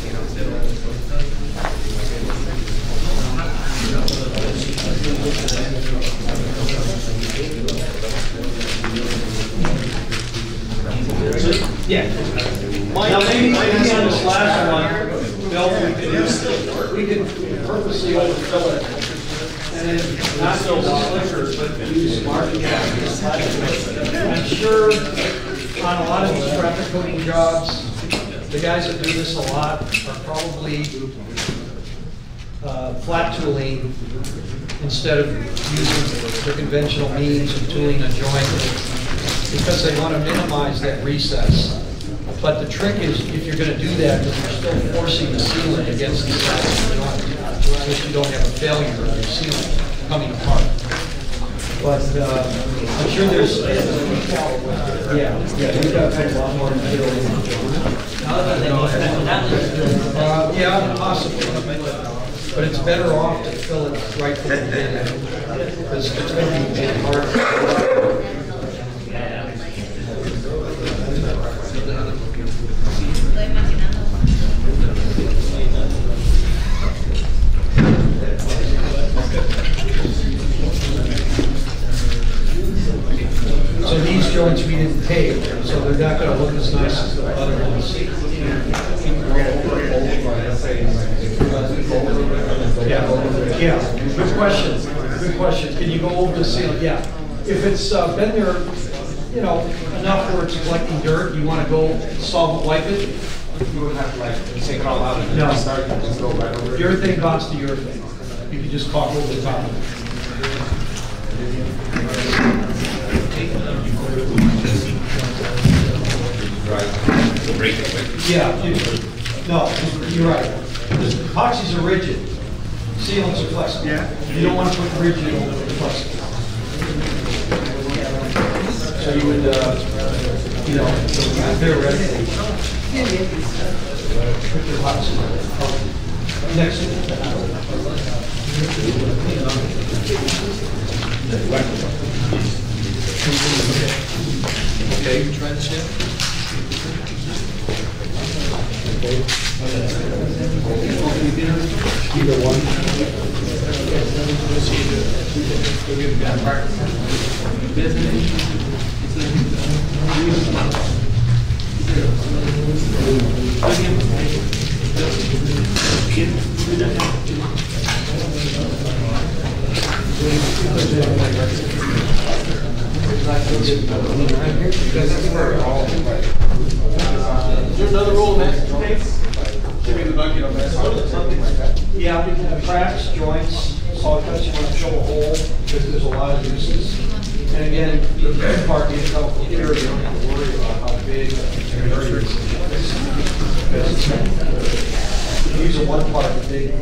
Yeah. Now, maybe, maybe on this last one, Bill, we could, we purposely overfill it. And then not go slicker, but use caps. I'm sure on a lot of these traffic coating jobs, the guys that do this a lot are probably uh, flat tooling instead of using the conventional means of tooling a joint because they want to minimize that recess. But the trick is, if you're going to do that, you're still forcing the ceiling against the side of the joint, so that you don't have a failure of your ceiling coming apart. But uh, I'm sure there's, yeah, yeah, we've got a lot more joint. Uh, Yeah, possibly. But it's better off to fill it right from the beginning, because it's going to be hard. So these joints we didn't tape, so they're not gonna look as nice as the other ones. Yeah, yeah, good question, good question. Can you go over the seal? Yeah. If it's uh, been there, you know, enough where it's collecting dirt, you wanna go solvent wipe it? You would have to like take it all out and No. start and just go right over. Urethane bonds to urethane. You can just caulk over the top of it. Yeah, you, no, you're right. Because Epoxies are rigid, sealants are flexible. Yeah. You don't want to put rigid over the flexible. So you would, uh, you know, theoretically. Put your epoxy next to it. Okay, try this yet? Either one. Is there another rule, man? Yeah, cracks, joints, saw cuts, you want to show a hole, because there's a lot of uses. And again, the big part, you know, here, you don't have to worry about how big the area is. These are one part big,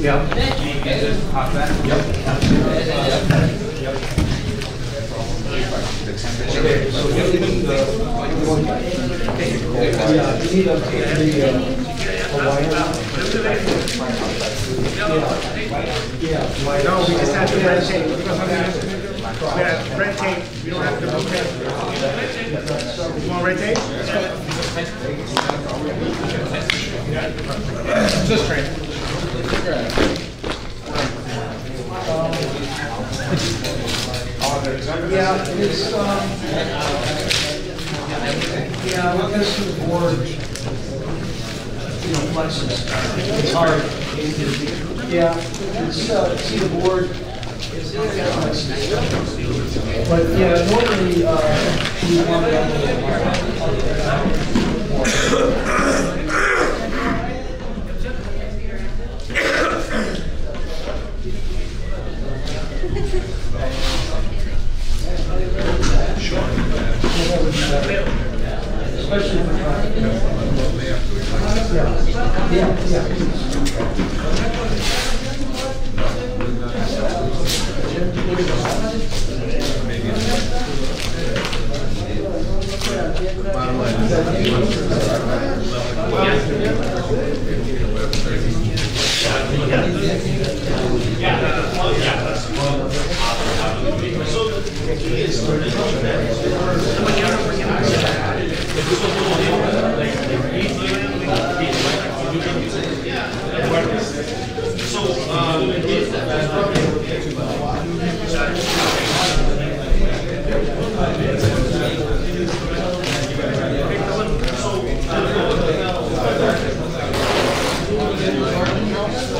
yeah, you need a, uh, a wire. Yeah. No, we just have to red tape. We have red tape, we don't have to it. You want red tape? Just straight. Yeah, it's, um, Yeah, see the board, you know, flexes. It's hard. Yeah, it's, uh, see the board. But, yeah, normally, uh, we want it Especially for traffic. Yeah, yeah, yeah.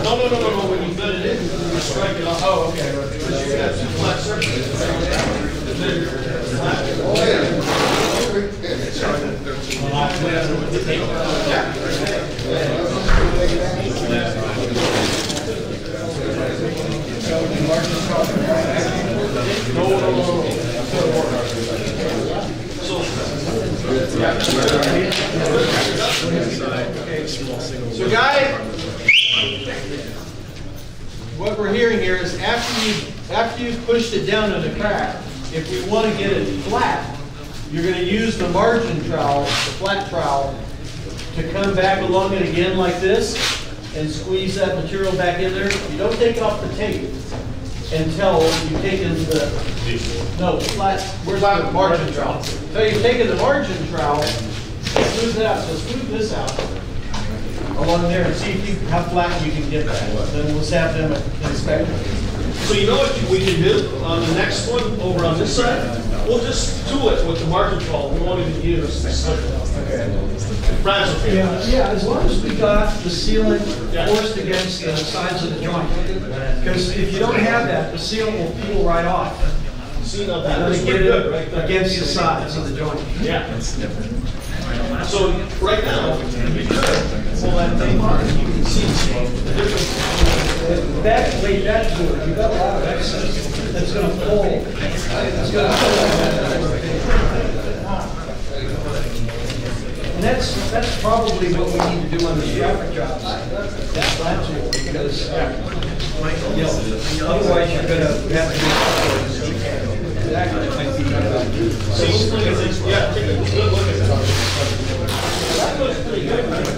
No, no, no, no, no, when you fit it in, you strike it off. Oh, okay. Because you got two flat surfaces. So guys, what we're hearing here is after you, after you've pushed it down in the crack, if we want to get it flat, you're going to use the margin trowel, the flat trowel, to come back along it again like this and squeeze that material back in there. You don't take off the tape until you've taken the, no, flat, where's the margin trowel? So you've taken the margin trowel, smooth it out, so smooth this out along there and see if you, how flat you can get that. Then we'll have them inspect it. So you know what we can do on the next one, over on this side? We'll just do it with the margin trowel. We won't even use the slip. Fragile. Yeah, yeah, as long as we got the sealant forced against the sides of the joint. Because if you don't have that, the seal will peel right off. See, now You that gotta get pretty good right it there. against the sides of the joint. Yeah. So right now, we could pull that thing on, you can see the. Back, wait, that's good, you got a lot of excess, that's gonna pull. It's gonna pull. And that's, that's probably what we need to do on the traffic jobs, that because, you know, otherwise you're gonna have to. That might be, uh, So yeah, look at that. That looks pretty good, right?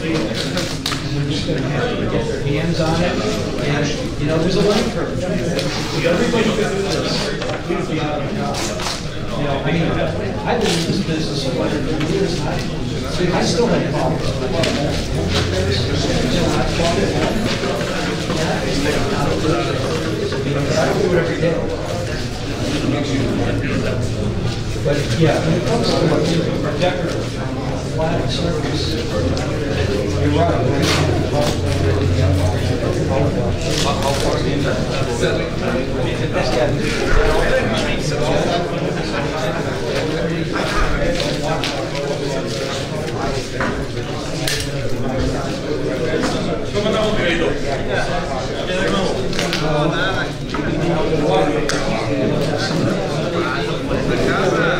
get their hands on it, and, you know, there's a learning curve. Everybody can do this. You know, I mean, I've been in this business for like years, and I, still have problems. I do it every day. But yeah, when it comes to Vamos lá, na casa.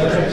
Yes.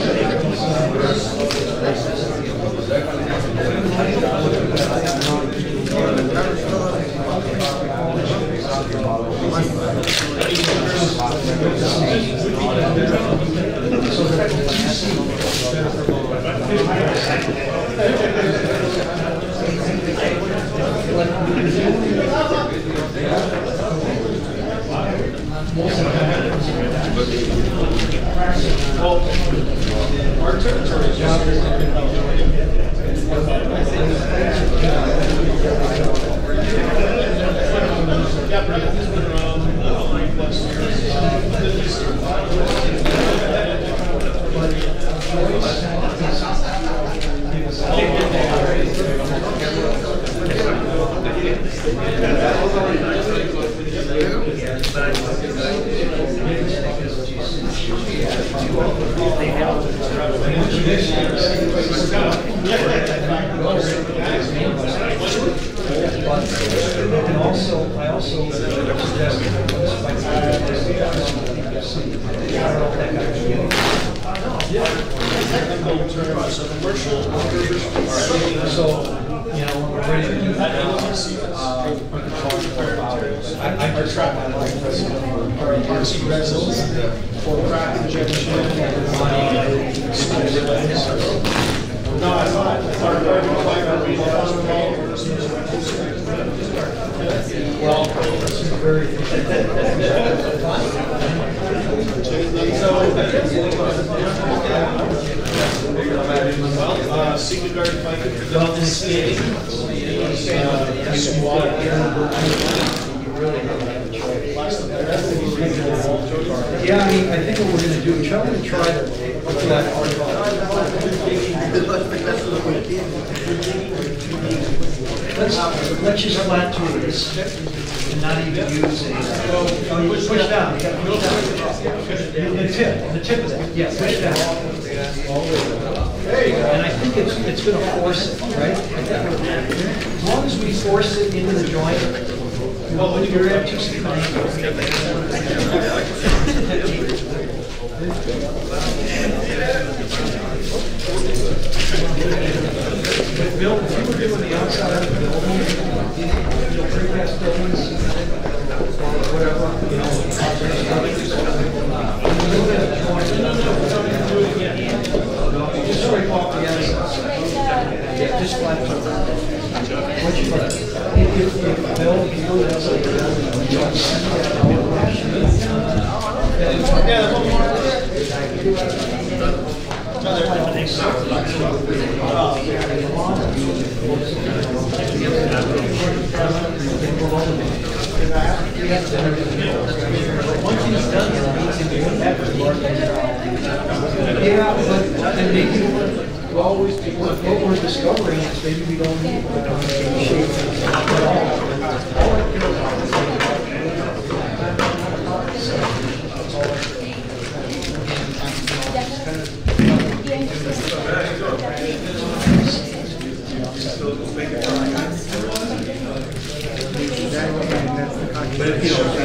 You're.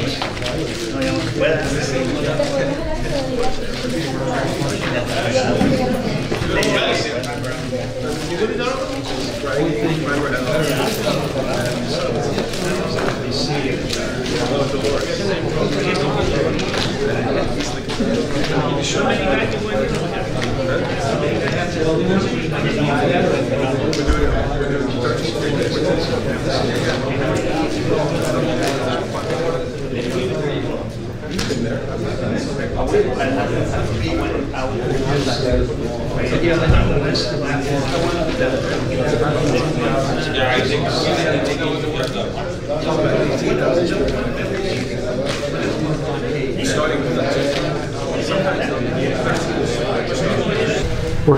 We're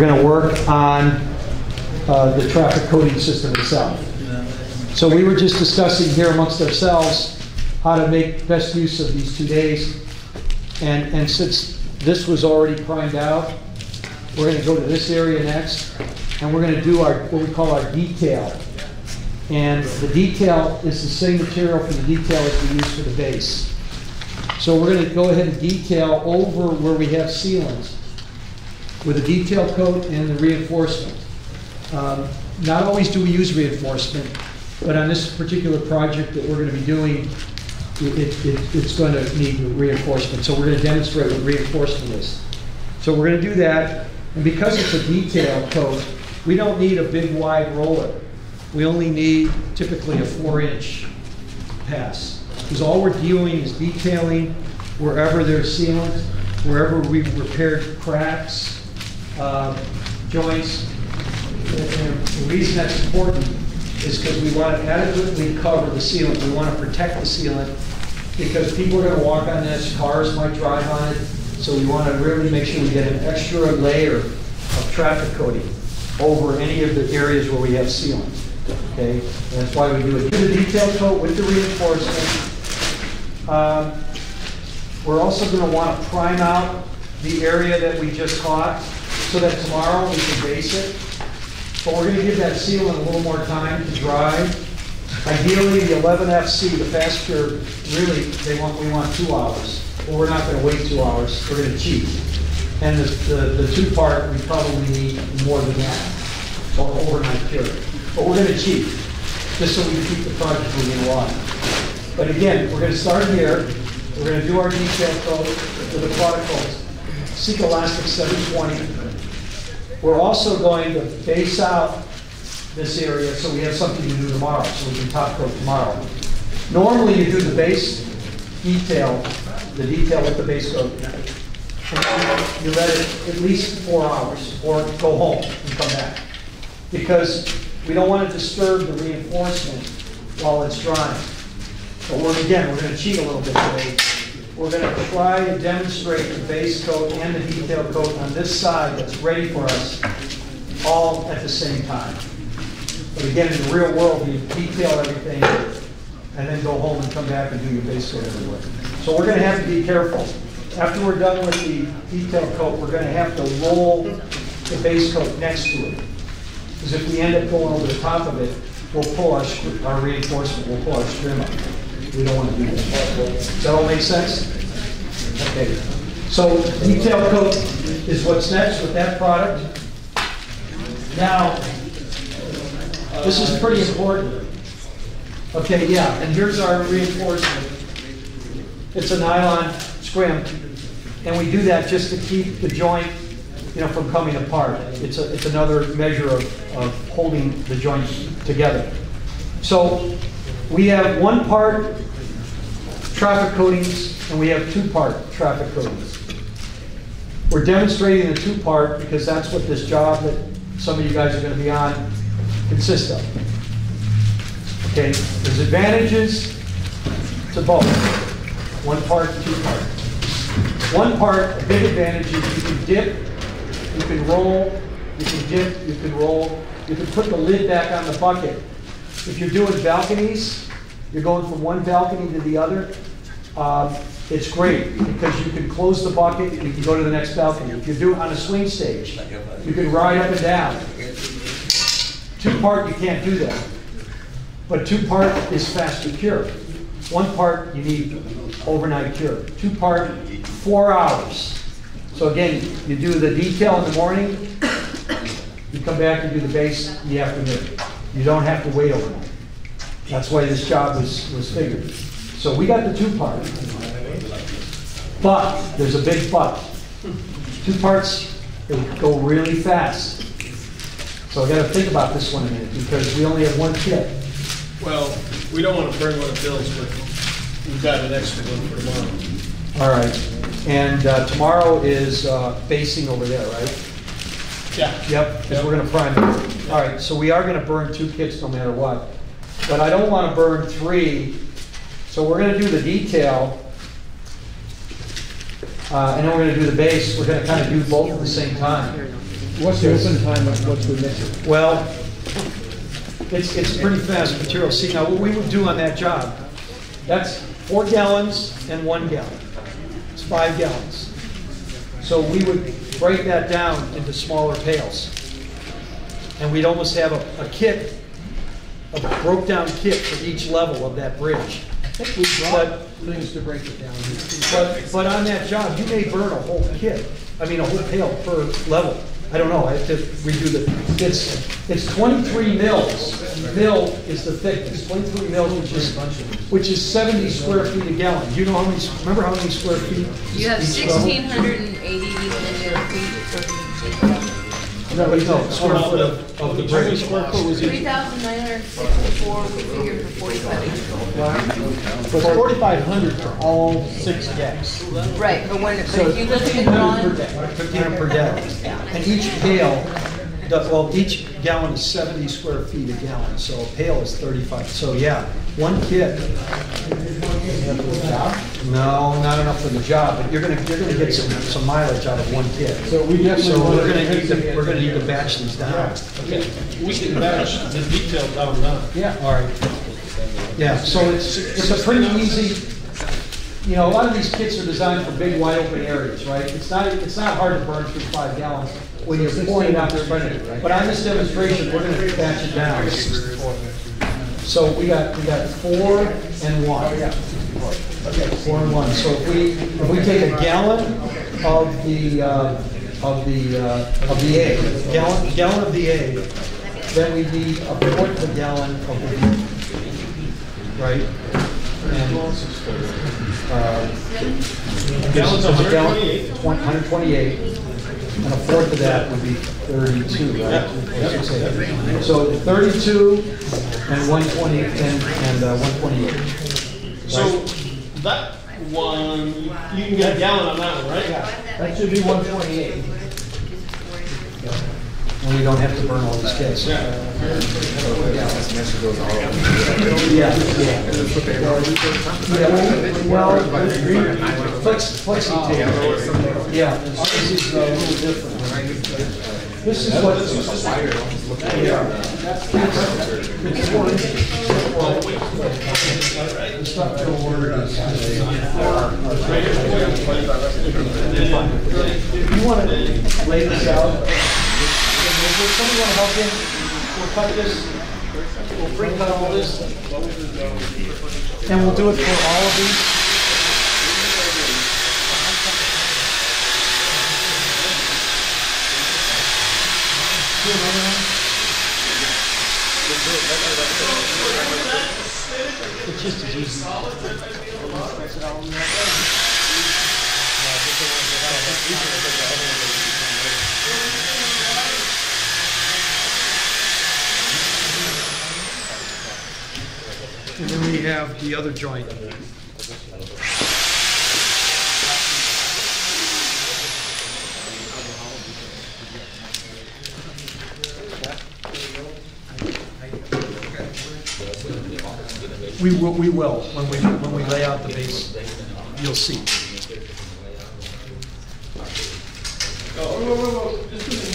going to work on uh, the traffic coating system itself. So we were just discussing here amongst ourselves how to make best use of these two days. And, and since this was already primed out, we're going to go to this area next, and we're going to do our, what we call our detail. And the detail is the same material for the detail as we use for the base. So we're going to go ahead and detail over where we have sealants with a detail coat and the reinforcement. Um, Not always do we use reinforcement, but on this particular project that we're going to be doing, it, it, it's going to need reinforcement. So we're going to demonstrate what reinforcement is. So we're going to do that, and because it's a detail coat, we don't need a big wide roller. We only need typically a four-inch pass. Because all we're doing is detailing wherever there's sealant, wherever we've repaired cracks, uh, joints. And the reason that's important is because we want to adequately cover the sealant. We want to protect the sealant because people are going to walk on this, cars might drive on it. So we want to really make sure we get an extra layer of traffic coating over any of the areas where we have sealant. Okay, and that's why we do it. The detail coat with the reinforcement. Um, We're also going to want to prime out the area that we just caught so that tomorrow we can base it. But we're going to give that sealant a little more time to dry. Ideally, the 11FC, the fast cure, really, they want, we want two hours. But we're not going to wait two hours. We're going to cheat. And the, the, the two-part, we probably need more than that, or overnight cure. But we're going to cheat, just so we can keep the project moving along. But again, we're going to start here. We're going to do our detail coat with the product codes. Sikalastic 720. We're also going to base out this area so we have something to do tomorrow, so we can top coat tomorrow. Normally, you do the base detail, the detail with the base coat. You let it at least four hours, or go home and come back. Because we don't want to disturb the reinforcement while it's drying. But we're, again, we're going to cheat a little bit today. We're going to try to demonstrate the base coat and the detail coat on this side that's ready for us, all at the same time. But again, in the real world, you detail everything and then go home and come back and do your base coat everywhere. So we're going to have to be careful. After we're done with the detail coat, we're going to have to roll the base coat next to it. Because if we end up going over the top of it, we'll pull our, our reinforcement, we'll pull our trim up. We don't want to do that. Does that all make sense? Okay. So detail coat is what's next with that product. Now, this is pretty important. Okay, yeah, and here's our reinforcement. It's a nylon scrim, and we do that just to keep the joint, you know, from coming apart. It's a, it's another measure of, of holding the joint together. So we have one part traffic coatings, and we have two-part traffic coatings. We're demonstrating the two-part because that's what this job that some of you guys are gonna be on consists of. Okay, there's advantages to both, one part, two part. One part, a big advantage is you can dip you can roll, you can dip, you can roll, you can put the lid back on the bucket. If you're doing balconies, you're going from one balcony to the other, um, it's great, because you can close the bucket, and you can go to the next balcony. If you do it on a swing stage, you can ride up and down. Two-part, you can't do that. But two-part is faster cure. One part, you need overnight cure. Two-part, four hours. So again, you do the detail in the morning, you come back and do the base in the afternoon. You don't have to wait overnight. That's why this job was, was figured. So we got the two-part. But, there's a big but. Two parts, they go really fast. So I gotta think about this one a minute, because we only have one kit. Well, we don't want to burn one of Bill's, but we've got an extra one for tomorrow. All right, and uh, tomorrow is uh, basing over there, right? Yeah. Yep, because we're gonna prime it. All right, so we are gonna burn two kits no matter what. But I don't wanna burn three, so we're gonna do the detail. Uh, and then we're gonna do the base, we're gonna kinda do both at the same time. What's the open time of what's we missing? Well, it's, it's pretty fast material. See, now what we would do on that job, that's four gallons and one gallon. It's five gallons. So we would break that down into smaller pails. And we'd almost have a, a kit, a broke-down kit for each level of that bridge. I think we brought things to break it down. But, but on that job, you may burn a whole kit, I mean, a whole pail per level. I don't know, I have to redo the, it's, it's 23 mils. Mil is the thickness, 23 mils, which is, which is 70 square feet a gallon. Do you know how many, remember how many square feet? You have each level? sixteen hundred and eighty linear feet No, wait, no, square foot of, of the bridge. Square foot was Three thousand nine hundred sixty-four, we figured for forty-five acres. But forty-five hundred for all six decks. Right, but when, So but if you look at the 1,500 per drawing, deck. 15 per deck. And each pail, does- well, each gallon is 70 square feet a gallon, so a pail is 35. So yeah, one kit. No, not enough for the job, but you're gonna, you're gonna get some, some mileage out of one kit. So we definitely. So we're gonna need to, we're gonna need to batch these down. Okay, we can batch the detail down now. Yeah. All right. Yeah, so it's, it's a pretty easy, you know, a lot of these kits are designed for big wide open areas, right? It's not, it's not hard to burn through five gallons when you're pouring it out there, but on this demonstration, we're gonna batch it down. So we got, we got four and one. Okay, four and one. So if we, if we take a gallon of the, uh, of the, uh, of the A, gallon, gallon of the A, then we need a fourth of a gallon of the B. Right? And, uh, Gallons there's a 128. 128, and a fourth of that would be 32, right? So 32 and 120, and, and uh, 128. So that one, you can get a gallon on that one, right? Yeah, That should be one twenty-eight. And we don't have to burn all these kits. Yeah. Yeah, yeah. Well, flex, flexi tape. Yeah, ours is uh, a little different. This is what. Yeah. It's four inches. The structural word is. If you want to lay this out, does somebody want to help you? We'll cut this, we'll pre-cut all this. And we'll do it for all of these. It's just as. And then we have the other joint. We will, we will, when we, when we lay out the base, you'll see. Oh, whoa, whoa, whoa,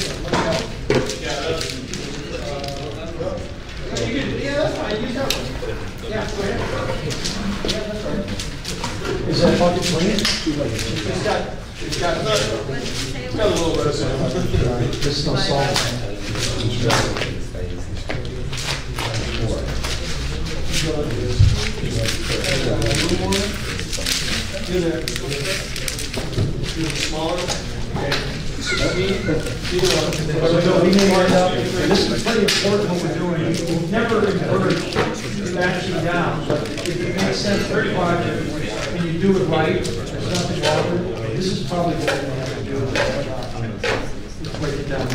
Is that bucket clean? It's got, it's got, it's got a little residue. There's no salt. Smaller. We and this is pretty important what we're doing, we've never encouraged bashing down, if it makes sense for project, and you do it right, there's nothing wrong with it, this is probably what we have to do. Break it down.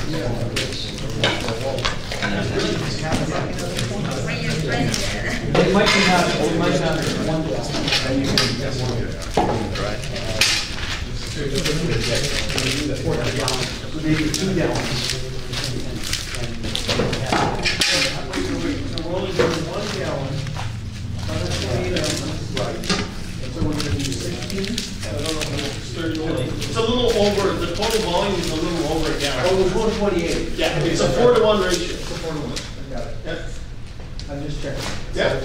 It might not, it might not be one gallon. Maybe two gallons. So we're only doing one gallon, hundred twenty ounces. Right. So we're gonna do sixteen? I don't know, it's thirty-one. It's a little over, the total volume is a little over a gallon. Oh, it was one twenty-eight. Yeah, it's a four to one ratio. It's a four to one. I Got it. Yeah, I'm just checking. yeah.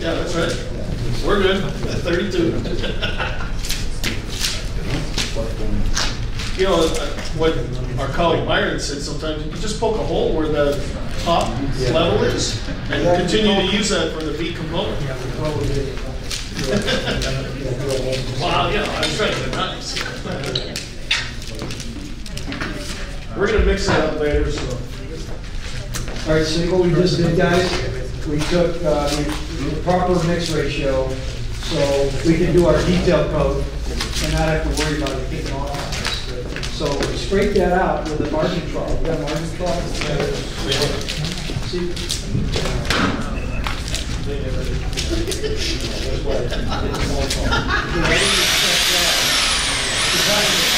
Yeah, that's right. We're good, thirty-two. You know, uh, what our colleague Byron said, sometimes you just poke a hole where the top level is and continue to use that for the B component. Wow, yeah, I was trying to nice. We're gonna mix that up later, so. All right, so what we just did, guys, we took, uh, the proper mix ratio, so we can do our detail coat and not have to worry about it kicking off. So we scrape that out with a margin trough, you got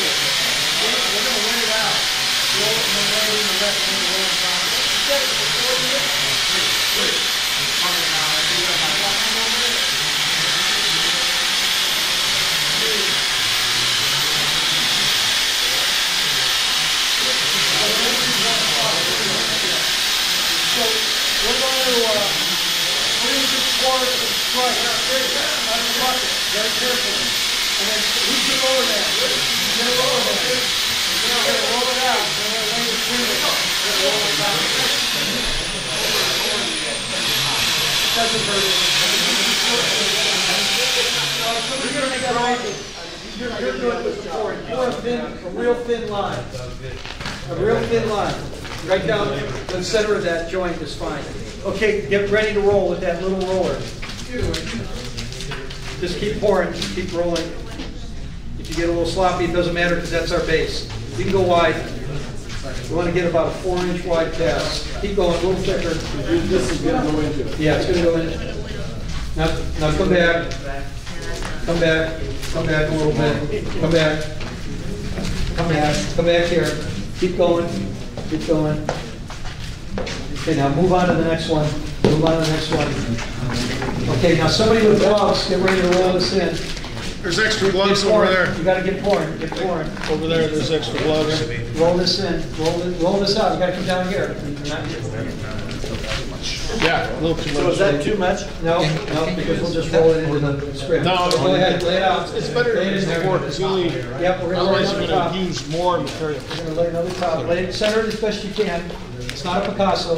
margin trough? See? You're going to make that right. You're, you're doing this before, pour a thin, a real thin line. A real thin line. Right down the center of that joint is fine. Okay, get ready to roll with that little roller. Just keep pouring, just keep rolling. If you get a little sloppy, it doesn't matter because that's our base. You can go wide. We want to get about a four inch wide cast. Keep going, a little thicker. This is gonna go into it. Yeah, it's gonna go in. Now, now come back. Come back, come back a little bit. Come back. Come back, come back here. Keep going, keep going. Okay, now move on to the next one. Move on to the next one. Okay, now somebody with gloves, get ready to roll this in. There's extra Get gloves over pouring. there. You gotta get pouring, get pouring. Over there, there's extra gloves. Roll this in, roll it, roll this out. You gotta come down here. Yeah, a little too So is that too much? No, no, because we'll just roll it into the scrim. No, Go ahead, lay it out. It's better Lay to it use in there. before, because you only, Yep, we're gonna lay otherwise you're on gonna use more material. We're gonna lay another top, lay it center as best you can. It's not a Picasso.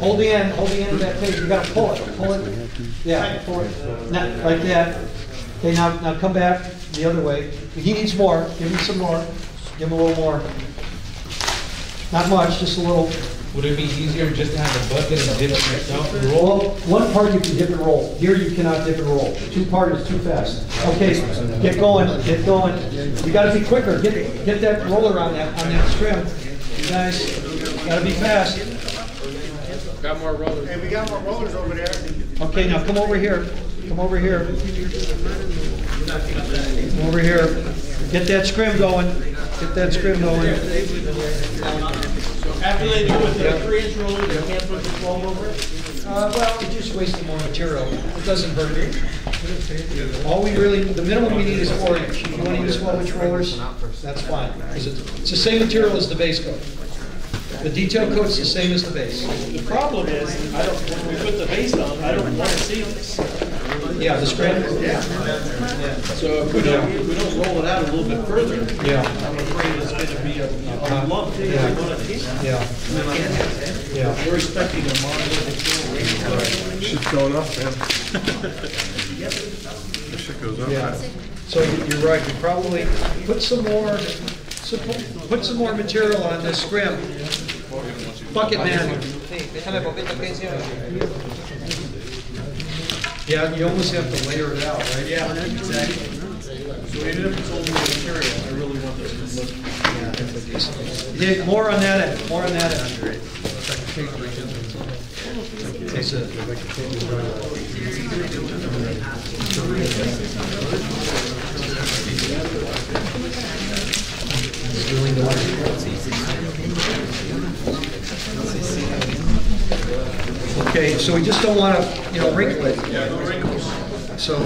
Hold the end, hold the end of that page, you gotta pull it, pull it. Yeah, pull it, Now, like that. Okay, now, now come back the other way. He needs more, give him some more, give him a little more. Not much, just a little. Would it be easier just to have a bucket and dip it yourself? Well, one part you can dip and roll. Here you cannot dip and roll. Two part is too fast. Okay, get going, get going. You gotta be quicker. Get, get that roller on that, on that scrim. You guys, gotta be fast. Got more rollers. Hey, we got more rollers over there. Okay, now come over here. Come over here. Come over here. Get that scrim going. Get that scrim going. After they do it, the three inch roller, they can't put the twelve over it? Uh, well, you're just wasting more material. It doesn't hurt it. All we really, the minimum we need is four inch. If you want to use twelve inch rollers, that's fine. It's it's the same material as the base coat. The detail coat's the same as the base. The problem is, I don't, when we put the base on, I don't wanna see this. Yeah, the scrim? So if we don't, if we don't roll it out a little bit further, Yeah, I'm afraid it's gonna be a a lump. that we wanna see. yeah, yeah. We're expecting a moderate Shit's going up, man. This shit goes up. Yeah, so you- you're right, you probably put some more, some- put some more material on this scrim. Bucket man. Yeah, you almost have to layer it out, right? Yeah, exactly. So even if it's only material, I really want this to look. Yeah, more on that end, more on that end. Okay, so- Okay, so we just don't want to, you know, wrinkle it. Yeah, no wrinkles. So,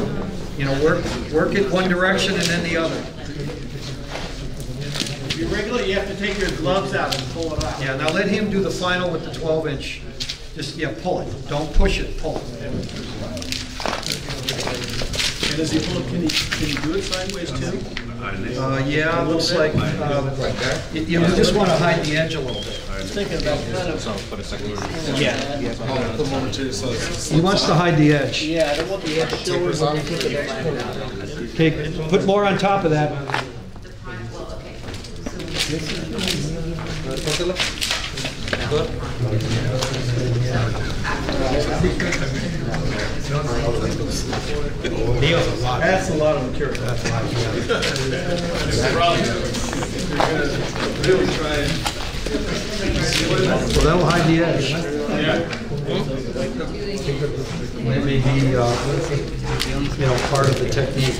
you know, work, work it one direction and then the other. If you wrinkle it, you have to take your gloves out and pull it out. Yeah, now let him do the final with the 12 inch. Just, yeah, pull it. Don't push it, pull it. And does he pull, it, can he, can he do it sideways too? Uh, yeah, looks like, um, you you just want to hide the edge a little bit. Thinking about kind of, He wants to hide the edge. yeah, I don't want the edge showing when you put it on. Okay, put more on top of that. That's a lot of material. That's a lot. Really try and. So that'll hide the edge. That may be, uh, you know, part of the technique.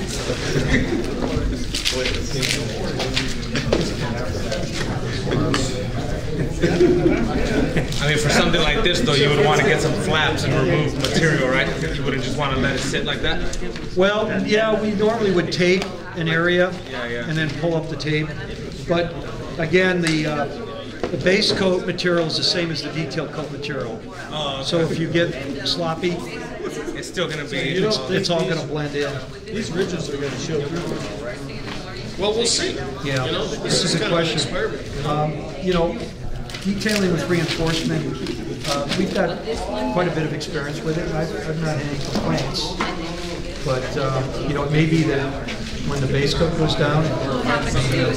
I mean, for something like this, though, you would want to get some flaps and remove material, right? You wouldn't just want to let it sit like that? Well, yeah, we normally would tape an area Yeah, yeah. and then pull up the tape. But again, the, uh, the base coat material is the same as the detail coat material. Oh, So if you get sloppy, It's still going to be... it's, it's all gonna blend in. These ridges are gonna show through? Well, we'll see. Yeah, You know, this is a kind of an question. Um, You know, detailing with reinforcement, uh, we've got quite a bit of experience with it, and I've, I've not had any complaints. But, um, you know, it may be that when the base coat goes down, you know, we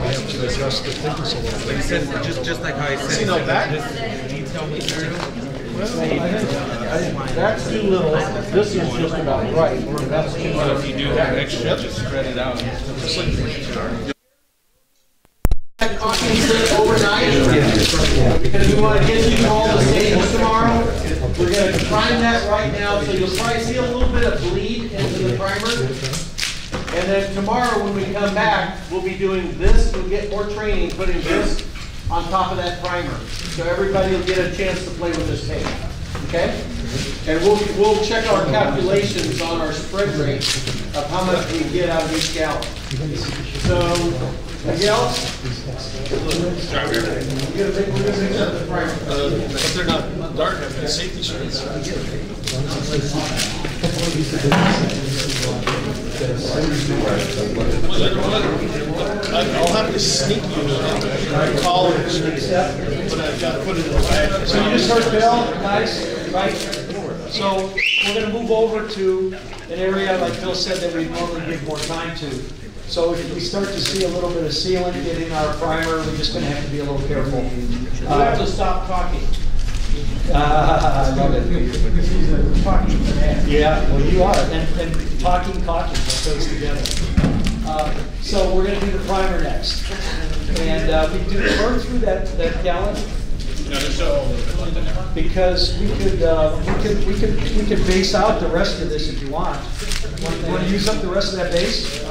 have to adjust the thickness a little bit. He said, just, just like how he said... See, now that- Just detail material. That's too little, this is just about right, that's too So if you do that extra, just spread it out. Overnight. Because we want to get you all the stains tomorrow. We're going to prime that right now, so you'll probably see a little bit of bleed into the primer. And then tomorrow, when we come back, we'll be doing this, we'll get more training, putting this on top of that primer. So everybody will get a chance to play with this tape, okay? And we'll, we'll check our calculations on our spread rate of how much we get out of each gallon. So, Miguel? But they're not dark, they're safety shirts. I'll have to sneak you into college, but I've got to put it in the bag. So you just heard Bill, guys, right? So we're gonna move over to an area, like Bill said, that we normally give more time to. So if we start to see a little bit of sealant getting our primer, we're just gonna have to be a little careful. You have to stop talking. I love it. talking Yeah, well, you are, and, and talking, talking, that goes together. Uh, So we're gonna do the primer next. And uh, we do burn through that, that gallon because we could, uh, we could, we could, we could base out the rest of this if you want. Want want to use up the rest of that base?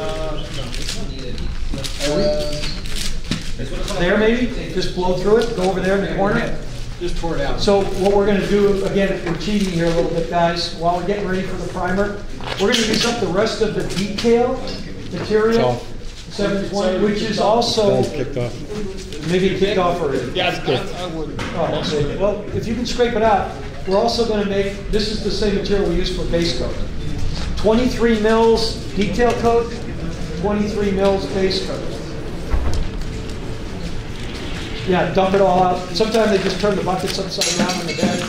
There maybe? Just blow through it, go over there in the corner? Just pour it out. So what we're gonna do, again, we're cheating here a little bit, guys, while we're getting ready for the primer, we're gonna use up the rest of the detail material, seven twenty, which is also. Maybe kicked off already. Yeah, I I would. Oh, okay. Well, if you can scrape it out, we're also gonna make, this is the same material we use for base coat. Twenty-three mils detail coat, twenty-three mils base coat. Yeah, dump it all out. Sometimes they just turn the buckets upside down in the bed,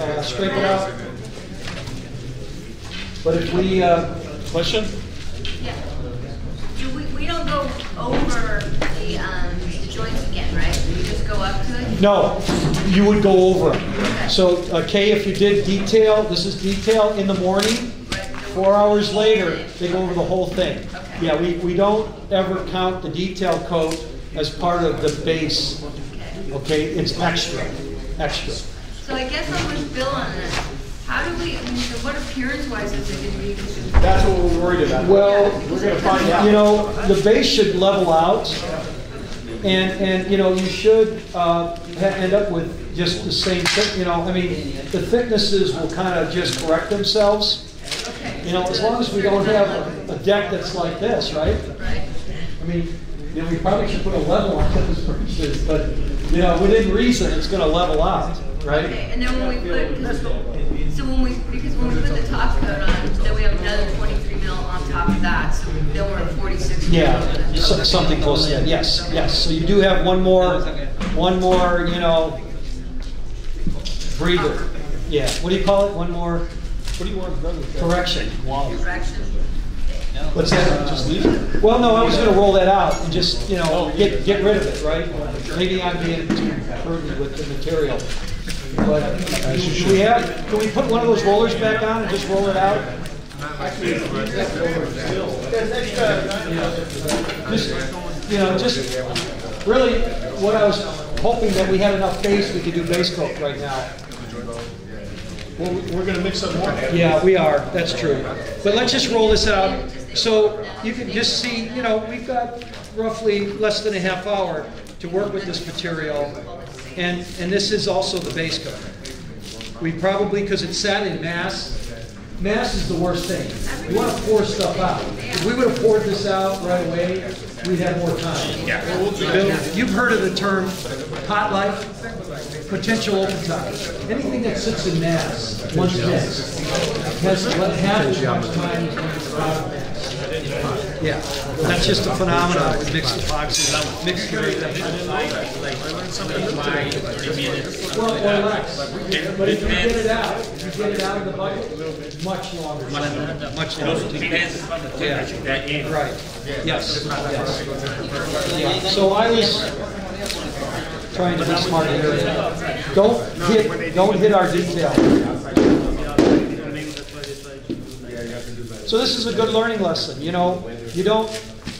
uh, scrape it out. But if we, uh, Question? Yeah. Do we, we don't go over the, um, the joints again, right? We just go up to it? No, you would go over. So, uh, Kay, if you did detail, this is detail in the morning, four hours later, they go over the whole thing. Yeah, we, we don't ever count the detail coat as part of the base, okay? It's extra, extra. So I guess I'm with Bill on this. How do we, I mean, so what appearance wise is it gonna be? That's what we're worried about. Well, We're gonna find out. You know, the base should level out, and, and, you know, you should uh, ha- end up with just the same, thi- you know, I mean, the thicknesses will kind of just correct themselves. Okay. You know, as long as we don't have a- a deck that's like this, right? Right. I mean, you know, we probably should put a level on this versus, but, you know, within reason, it's gonna level out, right? Okay, and then when we put, so when we, because when we put the top coat on, then we have another twenty-three mil on top of that, so then we're at forty-six. mil. Yeah, so- something close to that, yes, yes. So you do have one more, one more, you know, breather. Yeah, what do you call it? One more What do you want, brother? correction. Direction. What's that? Just leave it? Well, no, I was gonna roll that out and just, you know, get, get rid of it, right? Maybe I'm being too prudent with the material. But uh, do we have, can we put one of those rollers back on and just roll it out? Just, you know, just, really, what I was hoping that we had enough base, we could do base coat right now. Well, we're gonna mix up more. Yeah, we are, that's true. But let's just roll this out. So you can just see, you know, we've got roughly less than a half hour to work with this material. And, and this is also the base coat. We probably, because it's sat in mass, mass is the worst thing. You want to pour stuff out. If we would have poured this out right away, we'd have more time. Bill, you've heard of the term pot life? Potential open time. Anything that sits in mass, once mixed, has half as much time as mass. Yeah, that's just a phenomenon with mixed epoxy, mixed grade. Well, or less. But if you get it out, if you get it out of the bucket, much longer. Much longer. Depends on the temperature that in. Right, yes, yes. So I was trying to be smart here. Don't hit, don't hit our detail. So this is a good learning lesson, you know, you don't,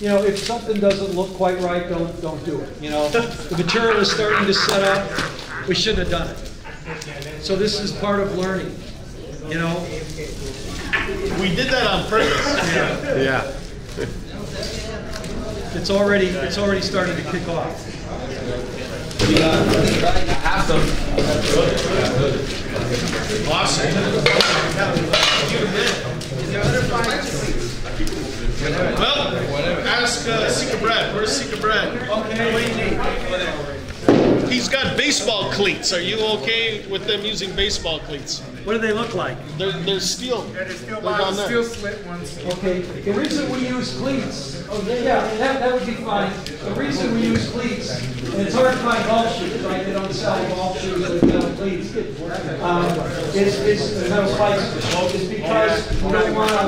you know, if something doesn't look quite right, don't, don't do it, you know? The material is starting to set up, we shouldn't have done it. So this is part of learning, you know? We did that on purpose. Yeah. It's already, it's already starting to kick off. Awesome. Well, ask uh, Sika Brad. Where's Sika Brad? Okay. What do you need? He's got baseball cleats. Are you okay with them using baseball cleats? What do they look like? They're, they're steel. Yeah, They're down bottles, there. still split ones. Okay, the reason we use cleats, oh, yeah, yeah, that, that would be fine. The reason we use cleats, and it's hard to find golf shoes, right, they don't sell golf shoes with metal cleats. Um, is, is, metal spikes, is because we don't wanna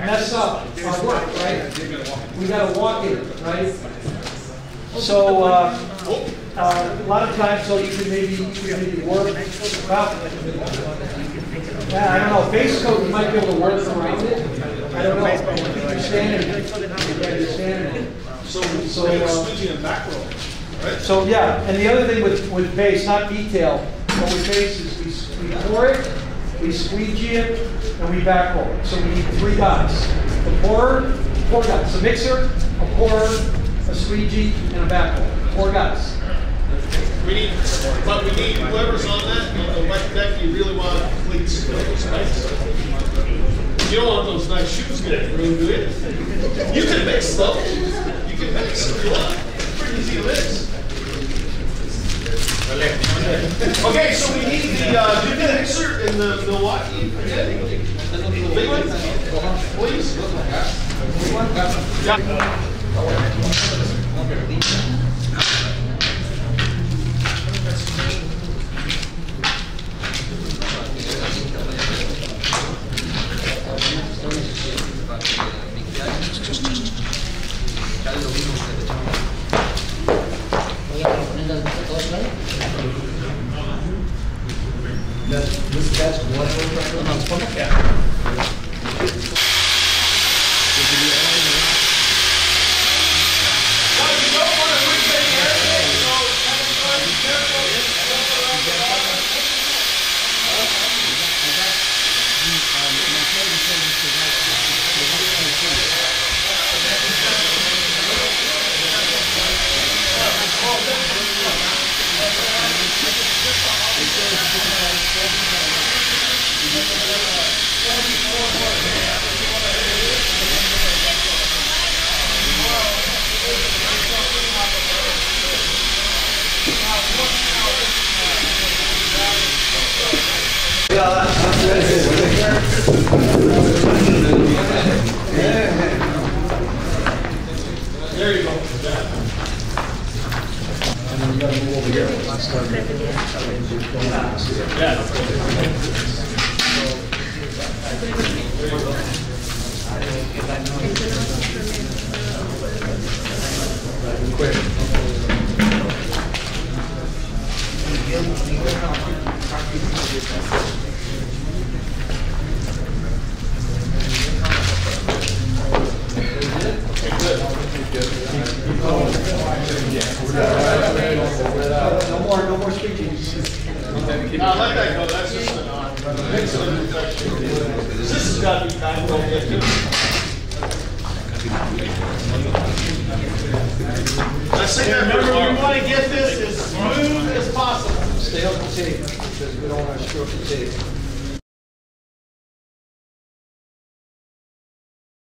mess up our work, right? We gotta walk it, right? So, uh, uh, a lot of times, so you can maybe, you can maybe work, well, yeah, I don't know, base coat, you might be able to work around it. I don't know. You're standing, yeah. So, so, uh, so, yeah, and the other thing with, with base, not detail, but with base is we, we pour it, we squeegee it, and we back roll it. So we need three guys. The pourer, four guys, a mixer, a pourer, a squeegee, and a back roll. Four guys. We need, but we need whoever's on that, on the wet deck, you really want cleats. those spikes. You don't want those nice shoes getting ruined, do you? You can mix though. You can mix you. Pretty easy to mix. Okay, so we need the, uh, new mixer in the Milwaukee, big one, please. There Yeah, that's good. Quick. Thank you. Now, let that go, that's just an odd, makes it an infection. This has got to be back rolled in too. I that, remember, we want to get this as smooth as possible. Stay on the tape, because we don't want to up the tape.